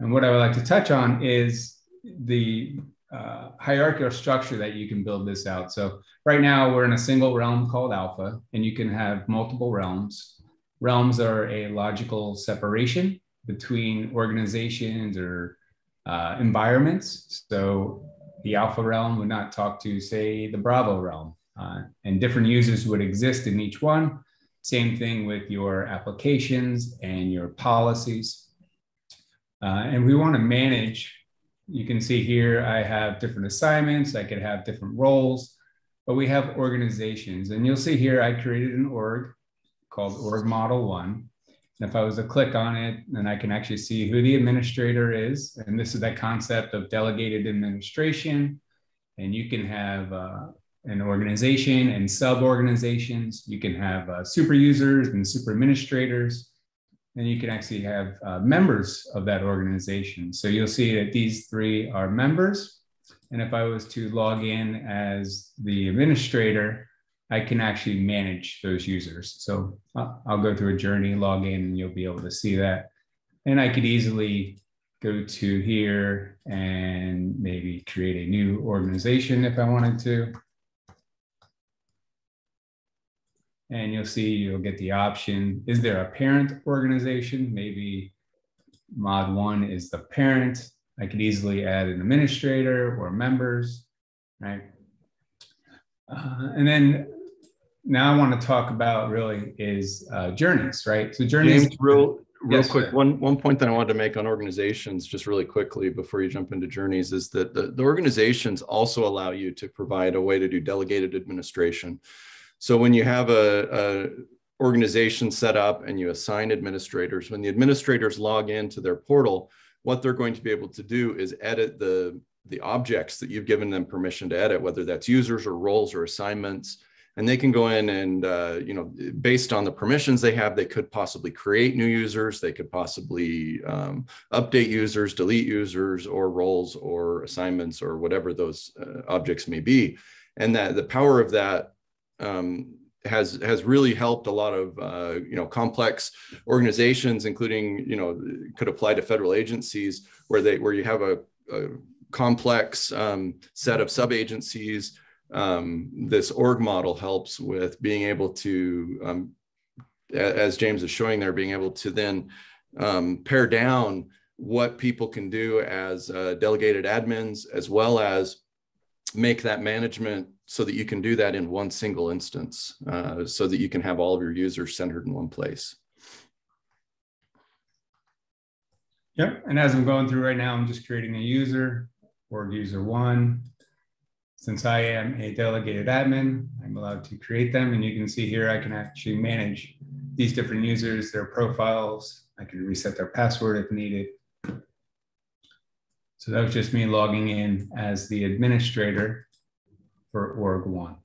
And what I would like to touch on is the uh, hierarchical structure that you can build this out. So right now we're in a single realm called alpha, and you can have multiple realms. Realms are a logical separation between organizations or uh, environments. So the alpha realm would not talk to, say, the Bravo realm, uh, and different users would exist in each one. Same thing with your applications and your policies. Uh, and we want to manage you can see here, I have different assignments. I could have different roles, but we have organizations. And you'll see here, I created an org called org model one. And if I was to click on it, then I can actually see who the administrator is. And this is that concept of delegated administration. And you can have uh, an organization and sub organizations. You can have uh, super users and super administrators then you can actually have uh, members of that organization. So you'll see that these three are members. And if I was to log in as the administrator, I can actually manage those users. So I'll go through a journey, log in, and you'll be able to see that. And I could easily go to here and maybe create a new organization if I wanted to. And you'll see you'll get the option. Is there a parent organization? Maybe mod one is the parent. I could easily add an administrator or members, right? Uh, and then now I want to talk about really is uh, journeys, right? So journeys. James, real, real yes, quick, one, one point that I wanted to make on organizations, just really quickly before you jump into journeys, is that the, the organizations also allow you to provide a way to do delegated administration. So when you have a, a organization set up and you assign administrators, when the administrators log into their portal, what they're going to be able to do is edit the, the objects that you've given them permission to edit, whether that's users or roles or assignments. And they can go in and, uh, you know, based on the permissions they have, they could possibly create new users. They could possibly um, update users, delete users or roles or assignments or whatever those uh, objects may be. And that the power of that um, has has really helped a lot of uh, you know complex organizations, including you know could apply to federal agencies where they where you have a, a complex um, set of sub agencies. Um, this org model helps with being able to, um, as James is showing there, being able to then um, pare down what people can do as uh, delegated admins, as well as make that management so that you can do that in one single instance uh, so that you can have all of your users centered in one place. Yep, and as I'm going through right now, I'm just creating a user, org user one. Since I am a delegated admin, I'm allowed to create them. And you can see here, I can actually manage these different users, their profiles. I can reset their password if needed. So that was just me logging in as the administrator for org one,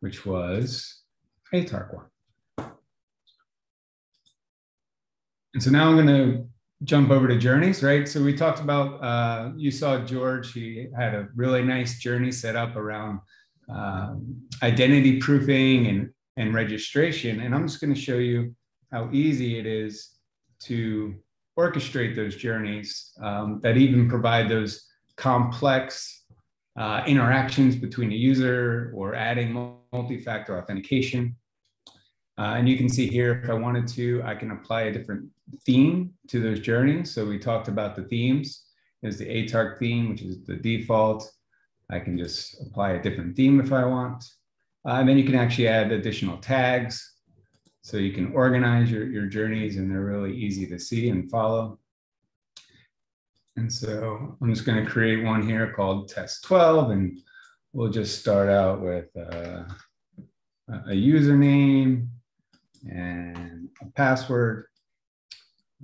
which was ATARC one. And so now I'm going to jump over to journeys, right? So we talked about, uh, you saw George, he had a really nice journey set up around um, identity proofing and, and registration. And I'm just going to show you how easy it is to orchestrate those journeys um, that even provide those complex uh, interactions between a user or adding multi-factor authentication. Uh, and you can see here, if I wanted to, I can apply a different theme to those journeys. So we talked about the themes. There's the ATARC theme, which is the default. I can just apply a different theme if I want. Uh, and then you can actually add additional tags. So you can organize your, your journeys and they're really easy to see and follow. And so I'm just going to create one here called test 12 and we'll just start out with uh, a username and a password.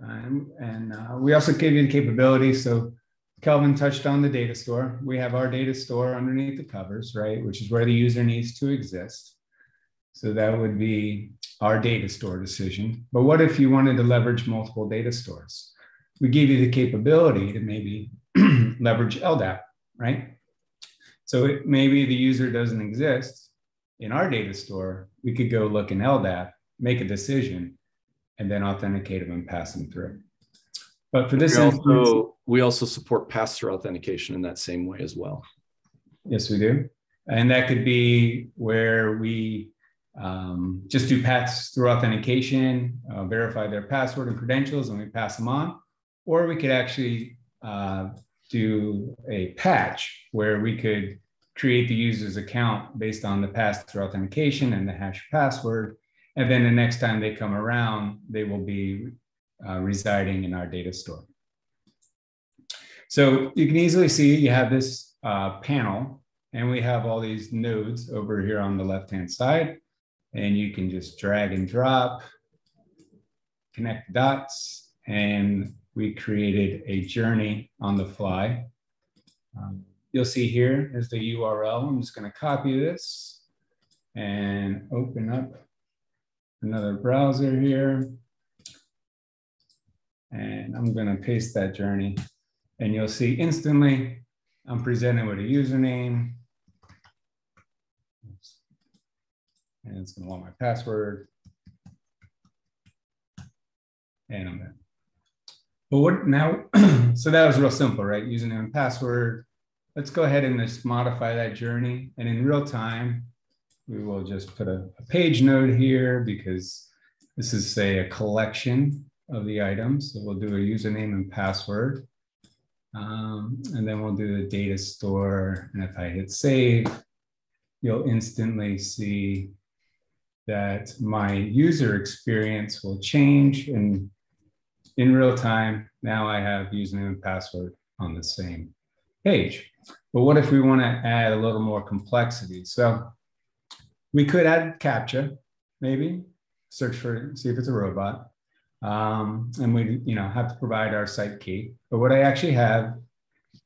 Um, and uh, we also gave you the capability. So Kelvin touched on the data store. We have our data store underneath the covers, right? Which is where the user needs to exist. So that would be our data store decision. But what if you wanted to leverage multiple data stores? We give you the capability to maybe leverage LDAP, right? So it, maybe the user doesn't exist in our data store. We could go look in LDAP, make a decision, and then authenticate them and pass them through. But for this we instance, also, we also support pass-through authentication in that same way as well. yes, we do. And that could be where we um, just do pass through authentication, uh, verify their password and credentials, and we pass them on. Or we could actually uh, do a patch where we could create the user's account based on the pass-through authentication and the hash password. And then the next time they come around, they will be uh, residing in our data store. So you can easily see you have this uh, panel and we have all these nodes over here on the left-hand side. And you can just drag and drop, connect dots, and we created a journey on the fly. Um, you'll see here is the URL. I'm just going to copy this and open up another browser here. And I'm going to paste that journey. And you'll see instantly I'm presented with a username. And it's going to want my password. And I'm in. But what now? so that was real simple, right? Username and password. Let's go ahead and just modify that journey. And in real time, we will just put a, a page node here because this is say a collection of the items. So we'll do a username and password. Um, and then we'll do the data store. And if I hit save, you'll instantly see that my user experience will change and in real time, now I have username and password on the same page. But what if we want to add a little more complexity? So we could add CAPTCHA, maybe search for, see if it's a robot. Um, and we, you know, have to provide our site key. But what I actually have,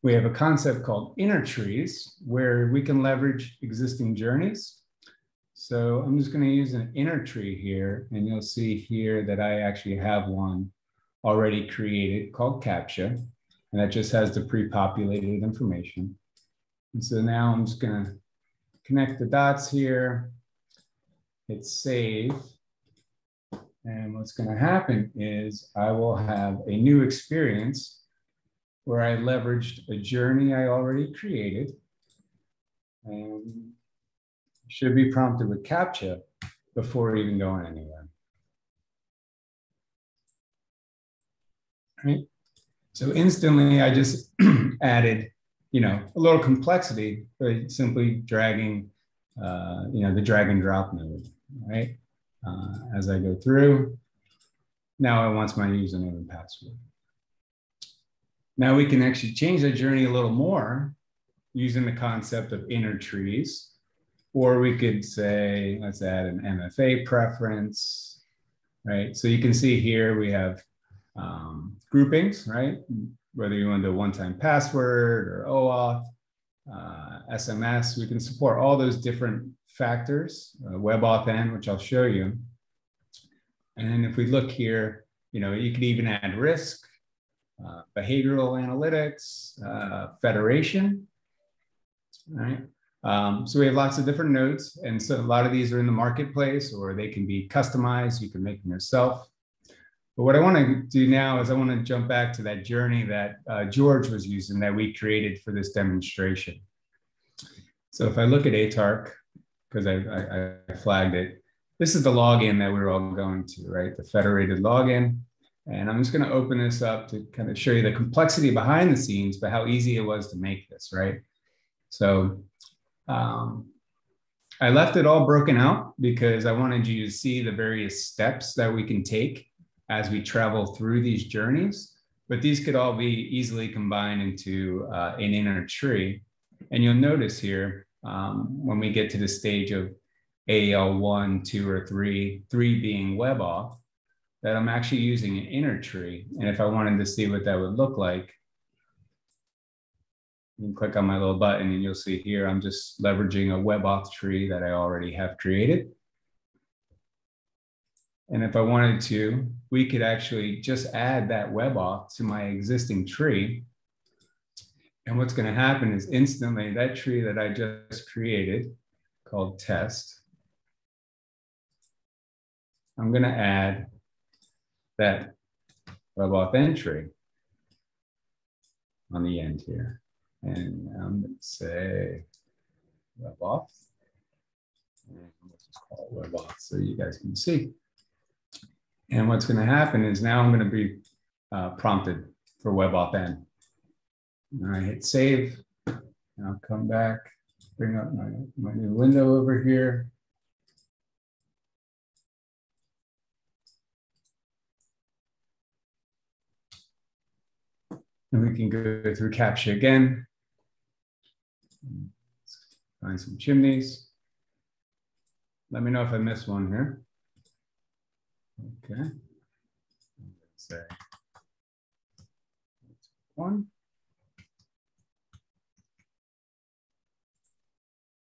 we have a concept called inner trees where we can leverage existing journeys. So I'm just going to use an inner tree here, and you'll see here that I actually have one already created called CAPTCHA, and that just has the pre-populated information. And so now I'm just going to connect the dots here, hit save. And what's going to happen is I will have a new experience where I leveraged a journey I already created and should be prompted with CAPTCHA before even going anywhere. Right? So instantly I just added, you know, a little complexity by simply dragging, uh, you know, the drag and drop node, right? Uh, as I go through, now it wants my username and password. Now we can actually change the journey a little more using the concept of inner trees, or we could say, let's add an MFA preference, right? So you can see here we have um, groupings, right? Whether you want a one-time password or OAuth, uh, SMS, we can support all those different factors, uh, WebAuthn, which I'll show you. And if we look here, you know, you could even add risk, uh, behavioral analytics, uh, federation, right? Um, so we have lots of different nodes. And so a lot of these are in the marketplace or they can be customized. You can make them yourself. But what I want to do now is I want to jump back to that journey that uh, George was using that we created for this demonstration. So if I look at ATARC, because I, I, I, flagged it, this is the login that we are all going to, right? The federated login. And I'm just going to open this up to kind of show you the complexity behind the scenes, but how easy it was to make this, right? So um, I left it all broken out because I wanted you to see the various steps that we can take as we travel through these journeys. But these could all be easily combined into uh, an inner tree. And you'll notice here um, when we get to the stage of AEL one, two, or three, three being web off, that I'm actually using an inner tree. And if I wanted to see what that would look like, you can click on my little button and you'll see here, I'm just leveraging a web auth tree that I already have created. And if I wanted to, we could actually just add that web auth to my existing tree. And what's going to happen is instantly that tree that I just created called test, I'm going to add that web auth entry on the end here. And I'm going to say web auth. Let's just call it web auth so you guys can see. And what's going to happen is now I'm going to be uh, prompted for WebAuthn. And I hit save. And I'll come back, bring up my, my new window over here. And we can go through CAPTCHA again. Find some chimneys. Let me know if I missed one here. Okay. Say one.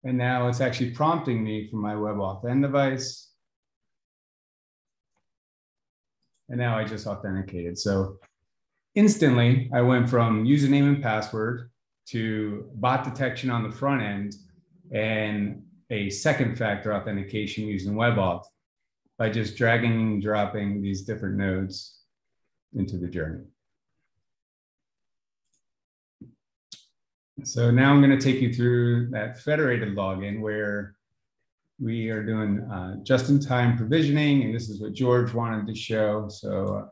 And now it's actually prompting me for my web WebAuthn device. And now I just authenticated. So instantly I went from username and password to bot detection on the front end and a second factor authentication using WebAuth by just dragging and dropping these different nodes into the journey. So now I'm going to take you through that federated login where we are doing uh, just-in-time provisioning, and this is what George wanted to show. So uh,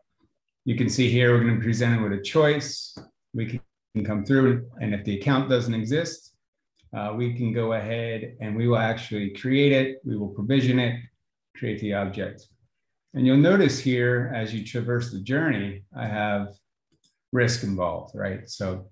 you can see here, we're going to present presented with a choice. We can come through, and if the account doesn't exist, uh, we can go ahead and we will actually create it. We will provision it, create the object. And you'll notice here, as you traverse the journey, I have risk involved, right? So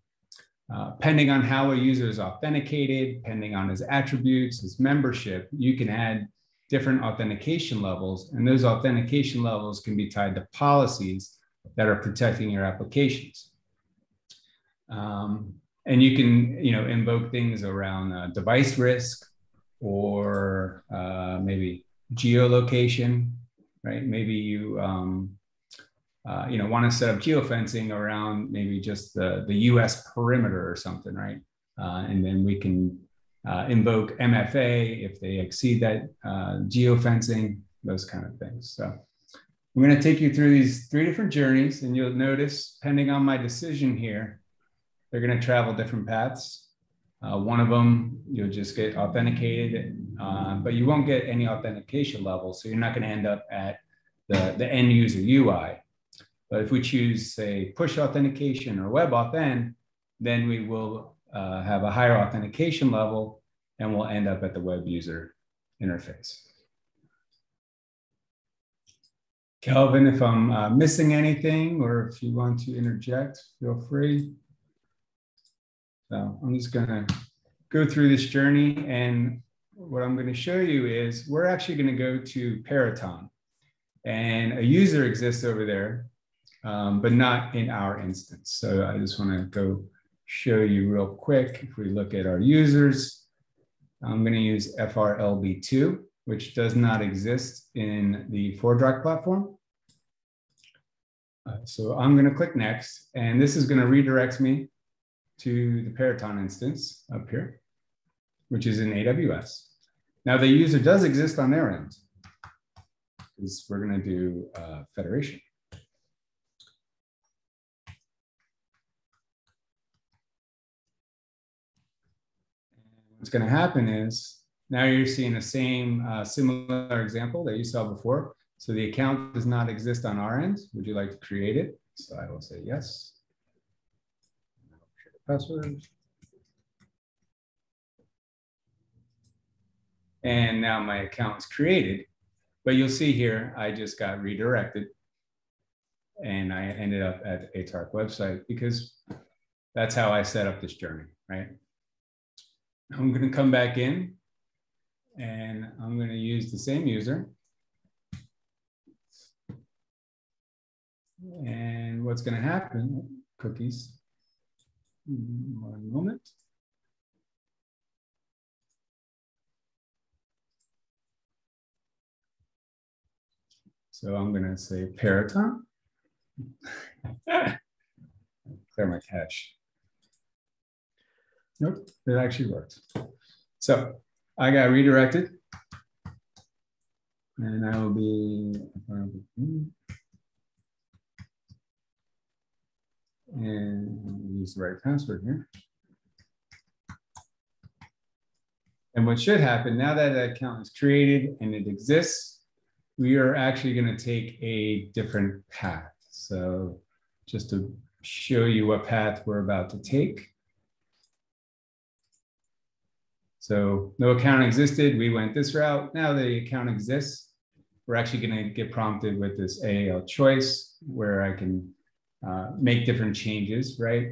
uh, depending on how a user is authenticated, depending on his attributes, his membership, you can add different authentication levels. And those authentication levels can be tied to policies that are protecting your applications. Um, and you can, you know, invoke things around uh, device risk or uh, maybe geolocation, right? Maybe you, um, uh, you know, want to set up geofencing around maybe just the, the US perimeter or something, right? Uh, and then we can uh, invoke MFA if they exceed that uh, geofencing, those kind of things. So I'm going to take you through these three different journeys, and you'll notice, depending on my decision here, they're going to travel different paths. Uh, one of them, you'll just get authenticated, uh, but you won't get any authentication level. So you're not going to end up at the, the end user UI. But if we choose, say, push authentication or WebAuthn, then we will uh, have a higher authentication level and we'll end up at the web user interface. Kelvin, if I'm uh, missing anything or if you want to interject, feel free. So I'm just gonna go through this journey and what I'm gonna show you is we're actually gonna go to Peraton and a user exists over there, um, but not in our instance. So I just wanna go show you real quick. If we look at our users, I'm gonna use FRLB2, which does not exist in the ForgeRock platform. Uh, so I'm gonna click next, and this is gonna redirect me to the Peraton instance up here, which is in AWS. Now the user does exist on their end because we're going to do uh, federation. what's going to happen is now you're seeing the same uh, similar example that you saw before. So the account does not exist on our end. Would you like to create it? So I will say yes password. And now my account is created. But you'll see here, I just got redirected and I ended up at the ATARC website because that's how I set up this journey, right? I'm going to come back in and I'm going to use the same user. And what's going to happen, cookies, mm, one moment. So I'm going to say Peraton. Clear my cache. Nope, it actually worked. So I got redirected. And I will be, and use the right password here. And what should happen now that that account is created and it exists, we are actually going to take a different path. So just to show you what path we're about to take. So no account existed. We went this route. Now the account exists. We're actually going to get prompted with this AAL choice where I can uh, make different changes, right?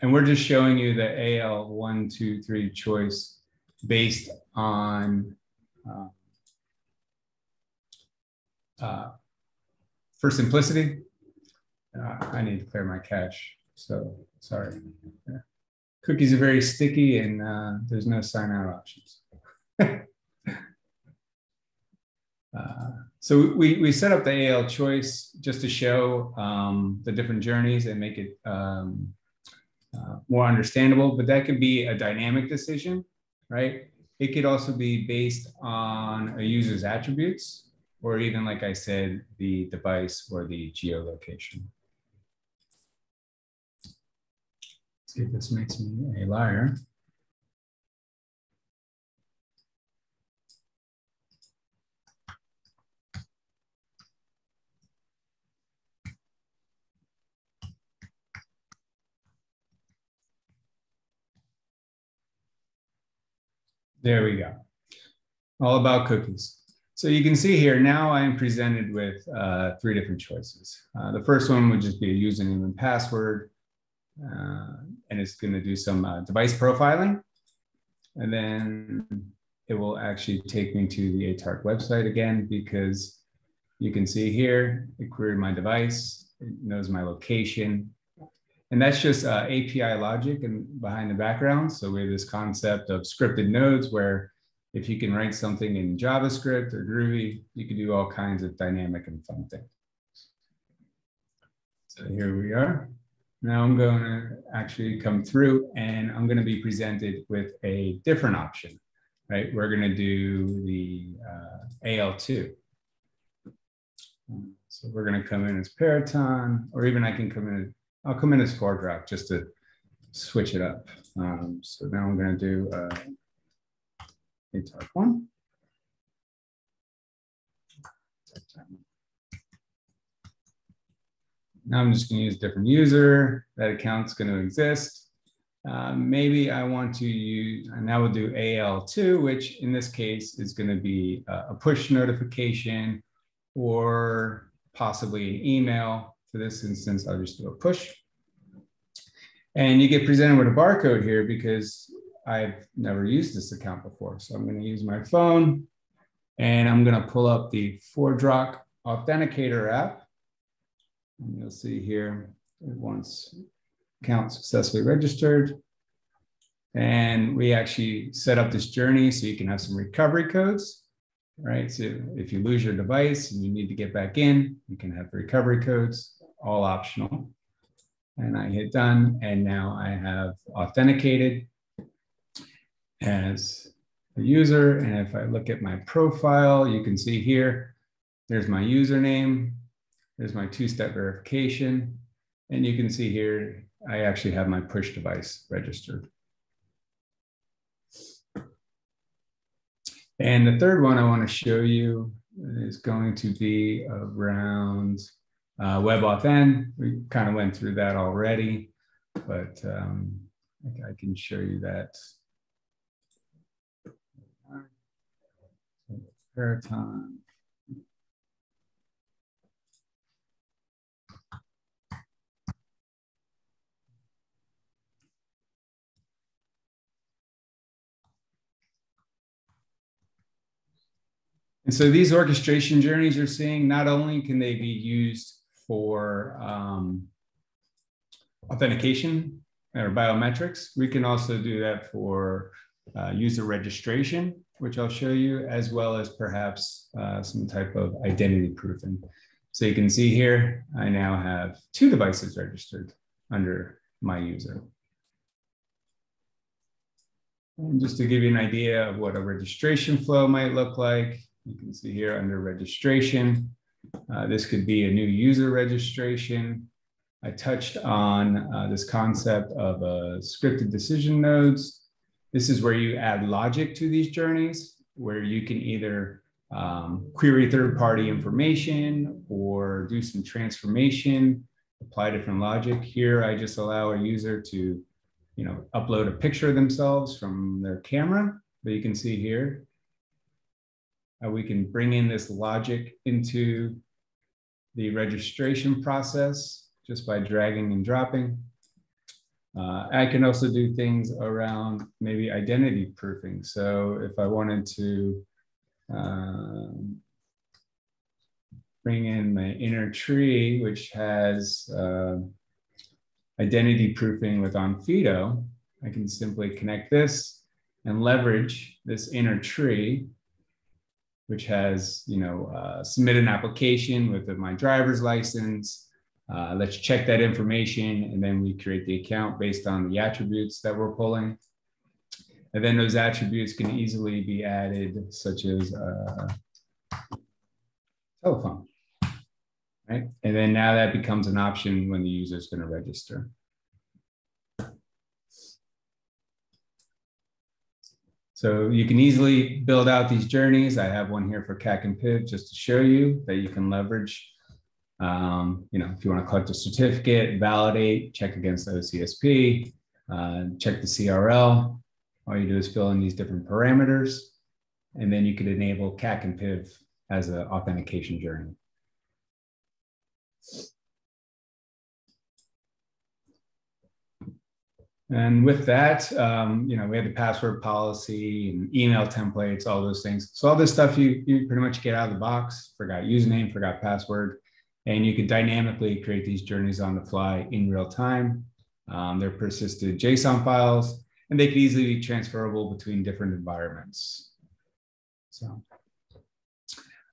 And we're just showing you the AL one, two, three choice based on uh, uh, for simplicity. Uh, I need to clear my cache, so sorry. Yeah. Cookies are very sticky and uh, there's no sign out options. Uh, so we, we set up the AL choice just to show um, the different journeys and make it um, uh, more understandable, but that could be a dynamic decision, right? It could also be based on a user's attributes, or even like I said, the device or the geolocation. Let's see if this makes me a liar. There we go. All about cookies. So you can see here, now I am presented with uh, three different choices. Uh, the first one would just be a username and password, uh, and it's gonna do some uh, device profiling. And then it will actually take me to the ATARC website again, because you can see here, it queried my device, it knows my location, and that's just uh, API logic and behind the background. So we have this concept of scripted nodes where if you can write something in JavaScript or Groovy, you can do all kinds of dynamic and fun things. So here we are. Now I'm going to actually come through and I'm going to be presented with a different option, right? We're going to do the uh, AL2. So we're going to come in as Peraton, or even I can come in I'll come in as ForgeRock just to switch it up. Um, so now I'm going to do uh, ATARC one. Now I'm just going to use a different user. That account's going to exist. Uh, maybe I want to use, and now we'll do AL2, which in this case is going to be a push notification or possibly an email for this instance, I'll just do a push. And you get presented with a barcode here because I've never used this account before. So I'm going to use my phone and I'm going to pull up the ForgeRock Authenticator app. And you'll see here, it wants account successfully registered. And we actually set up this journey so you can have some recovery codes, right? So if you lose your device and you need to get back in, you can have recovery codes all optional. And I hit done, and now I have authenticated as a user. And if I look at my profile, you can see here, there's my username, there's my two-step verification, and you can see here, I actually have my push device registered. And the third one I want to show you is going to be around uh, WebAuthn, we kind of went through that already, but um, I can show you that. Peraton. And so these orchestration journeys you're seeing, not only can they be used for um, authentication or biometrics, we can also do that for uh, user registration, which I'll show you, as well as perhaps uh, some type of identity proofing. So you can see here, I now have two devices registered under my user. And just to give you an idea of what a registration flow might look like, you can see here under registration, uh, this could be a new user registration. I touched on uh, this concept of uh, scripted decision nodes. This is where you add logic to these journeys, where you can either um, query third-party information or do some transformation, apply different logic. Here, I just allow a user to, you know, upload a picture of themselves from their camera that you can see here. Uh, we can bring in this logic into the registration process just by dragging and dropping. Uh, I can also do things around maybe identity proofing. So if I wanted to um, bring in my inner tree, which has uh, identity proofing with Onfido, I can simply connect this and leverage this inner tree which has, you know, uh, submit an application with my driver's license. Uh, let's check that information, and then we create the account based on the attributes that we're pulling. And then those attributes can easily be added, such as uh, telephone, right? And then now that becomes an option when the user is going to register. So you can easily build out these journeys. I have one here for CAC and PIV just to show you that you can leverage. Um, you know, if you want to collect a certificate, validate, check against OCSP, uh, check the CRL. All you do is fill in these different parameters, and then you could enable CAC and PIV as an authentication journey. And with that, um, you know, we had the password policy and email templates, all those things. So all this stuff you, you pretty much get out of the box, forgot username, forgot password, and you can dynamically create these journeys on the fly in real time. Um, they're persisted JSON files, and they can easily be transferable between different environments. So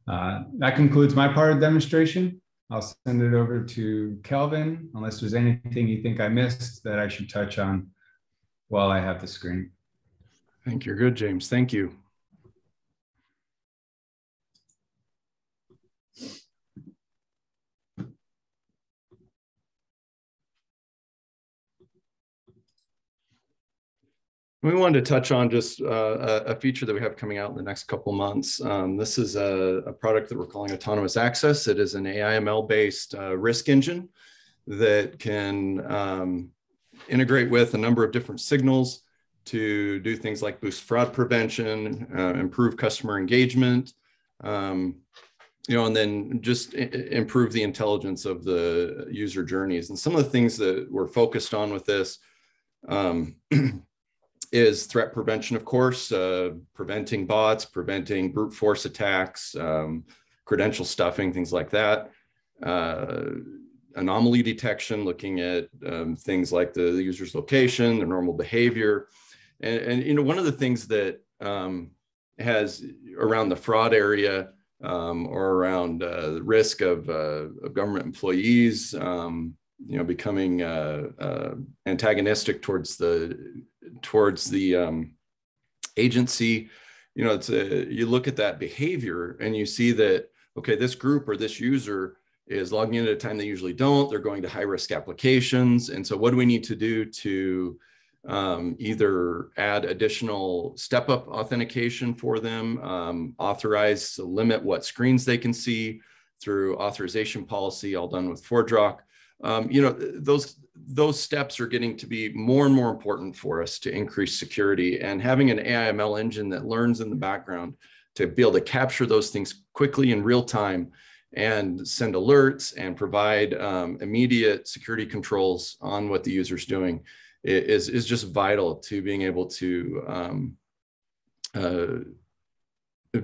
uh, that concludes my part of the demonstration. I'll send it over to Kelvin, unless there's anything you think I missed that I should touch on while I have the screen. I think you're good, James. Thank you. We wanted to touch on just uh, a feature that we have coming out in the next couple months. Um, this is a, a, product that we're calling Autonomous Access. It is an AIML-based uh, risk engine that can um, integrate with a number of different signals to do things like boost fraud prevention, uh, improve customer engagement, um, you know, and then just improve the intelligence of the user journeys. And some of the things that we're focused on with this um, is threat prevention, of course, uh, preventing bots, preventing brute force attacks, um, credential stuffing, things like that. Uh, anomaly detection, looking at um, things like the, user's location, their normal behavior. And, and, you know, one of the things that um, has around the fraud area um, or around uh, the risk of, uh, of government employees, um, you know, becoming uh, uh, antagonistic towards the towards the um, agency. You know, it's a, you look at that behavior and you see that okay, this group or this user is logging in at a time they usually don't. They're going to high risk applications, and so what do we need to do to um, either add additional step up authentication for them, um, authorize, limit what screens they can see through authorization policy, all done with ForgeRock um, you know, those those steps are getting to be more and more important for us to increase security. And having an AIML engine that learns in the background to be able to capture those things quickly in real time and send alerts and provide um, immediate security controls on what the user's doing is, is just vital to being able to um, uh,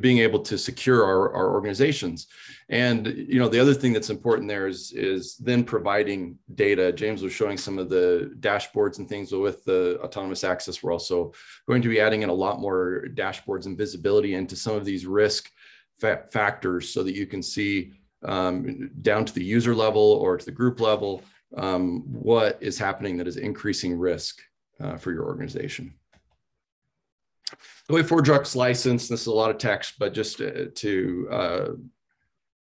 being able to secure our, our organizations. And you know, the other thing that's important there is is then providing data. James was showing some of the dashboards and things with the autonomous access. We're also going to be adding in a lot more dashboards and visibility into some of these risk fa factors so that you can see um, down to the user level or to the group level um, what is happening that is increasing risk uh, for your organization. The way ForgeRock's licensed, this is a lot of text, but just to, to uh,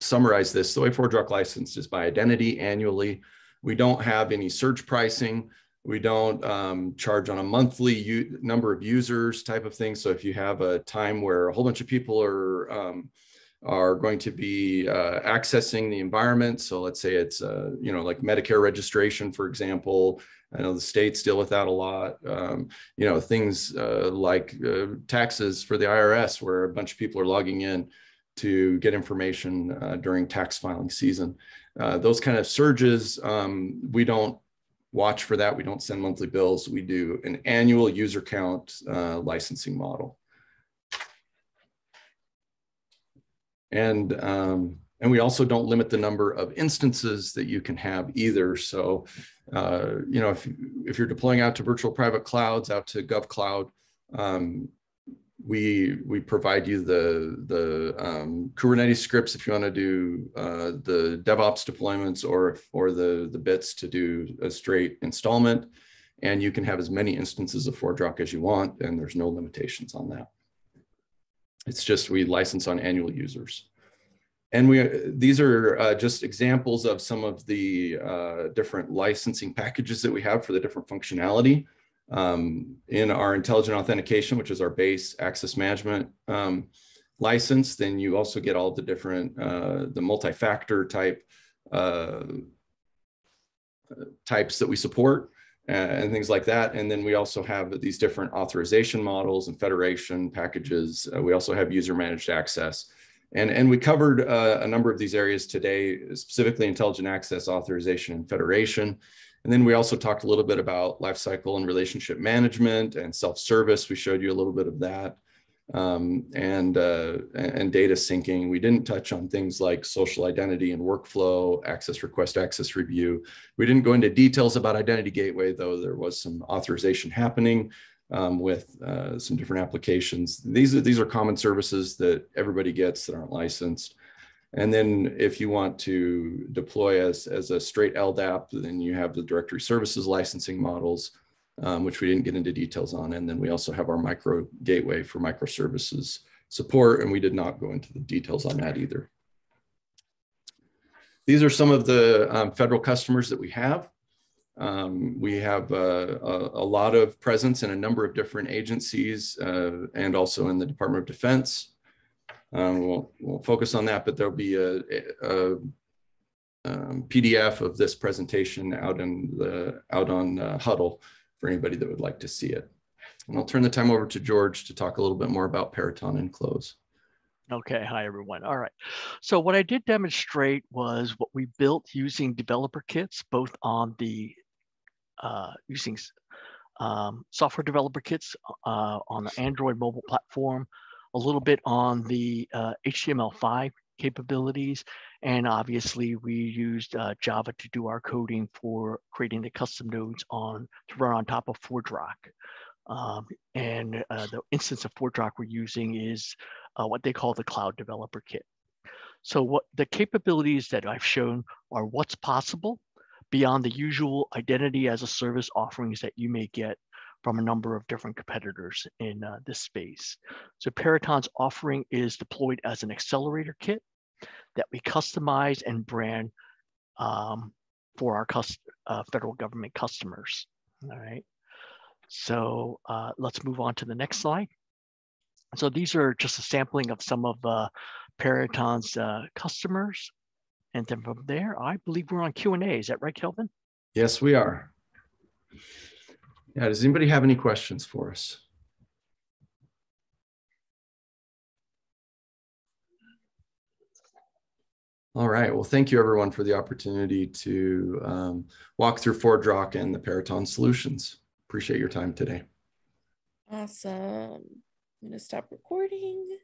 summarize this, the way ForgeRock licensed is by identity annually. We don't have any surge pricing. We don't um, charge on a monthly number of users type of thing. So if you have a time where a whole bunch of people are um, are going to be uh, accessing the environment. So let's say it's, uh, you know, like Medicare registration, for example. I know the states deal with that a lot. Um, you know, things uh, like uh, taxes for the IRS, where a bunch of people are logging in to get information uh, during tax filing season. Uh, those kind of surges, um, we don't watch for that. We don't send monthly bills. We do an annual user count licensing model. And, um, and we also don't limit the number of instances that you can have either. So, uh, you know, if, if you're deploying out to virtual private clouds, out to GovCloud, um, we we provide you the the um, Kubernetes scripts if you want to do uh, the DevOps deployments or or the the bits to do a straight installment, and you can have as many instances of ForgeRock as you want, and there's no limitations on that. It's just we license on annual users. And we these are uh, just examples of some of the uh, different licensing packages that we have for the different functionality. Um, in our intelligent authentication, which is our base access management um, license, then you also get all the different, uh, the multi-factor type uh, types that we support and things like that. And then we also have these different authorization models and federation packages. Uh, we also have user managed access. And, and we covered uh, a number of these areas today, specifically intelligent access authorization and federation. And then we also talked a little bit about lifecycle and relationship management and self-service. We showed you a little bit of that um, and, uh, and data syncing. We didn't touch on things like social identity and workflow, access request, access review. We didn't go into details about identity gateway, though there was some authorization happening um, with uh, some different applications. These are, these are common services that everybody gets that aren't licensed. And then if you want to deploy as, as a straight LDAP, then you have the directory services licensing models um, which we didn't get into details on. And then we also have our micro gateway for microservices support, and we did not go into the details on that either. These are some of the um, federal customers that we have. Um, we have uh, a, a, lot of presence in a number of different agencies uh, and also in the Department of Defense. Um, we'll, we'll, focus on that, but there'll be a, a, a um, PDF of this presentation out in the out on uh, Huddle for anybody that would like to see it. And I'll turn the time over to George to talk a little bit more about Peraton and close. Okay, hi everyone. All right. So what I did demonstrate was what we built using developer kits, both on the uh, using um, software developer kits uh, on the Android mobile platform, a little bit on the uh, HTML5 capabilities, and obviously we used uh, Java to do our coding for creating the custom nodes on to run on top of ForgeRock. Um, and uh, the instance of ForgeRock we're using is uh, what they call the Cloud Developer Kit. So what the capabilities that I've shown are what's possible beyond the usual identity as a service offerings that you may get from a number of different competitors in uh, this space. So Peraton's offering is deployed as an accelerator kit that we customize and brand um, for our uh, federal government customers. All right. So uh, let's move on to the next slide. So these are just a sampling of some of uh, Peraton's uh, customers. And then from there, I believe we're on Q&A. Is that right, Kelvin? Yes, we are. Yeah, does anybody have any questions for us? All right. Well, thank you everyone for the opportunity to um, walk through ForgeRock and the Peraton solutions. Appreciate your time today. Awesome. I'm going to stop recording.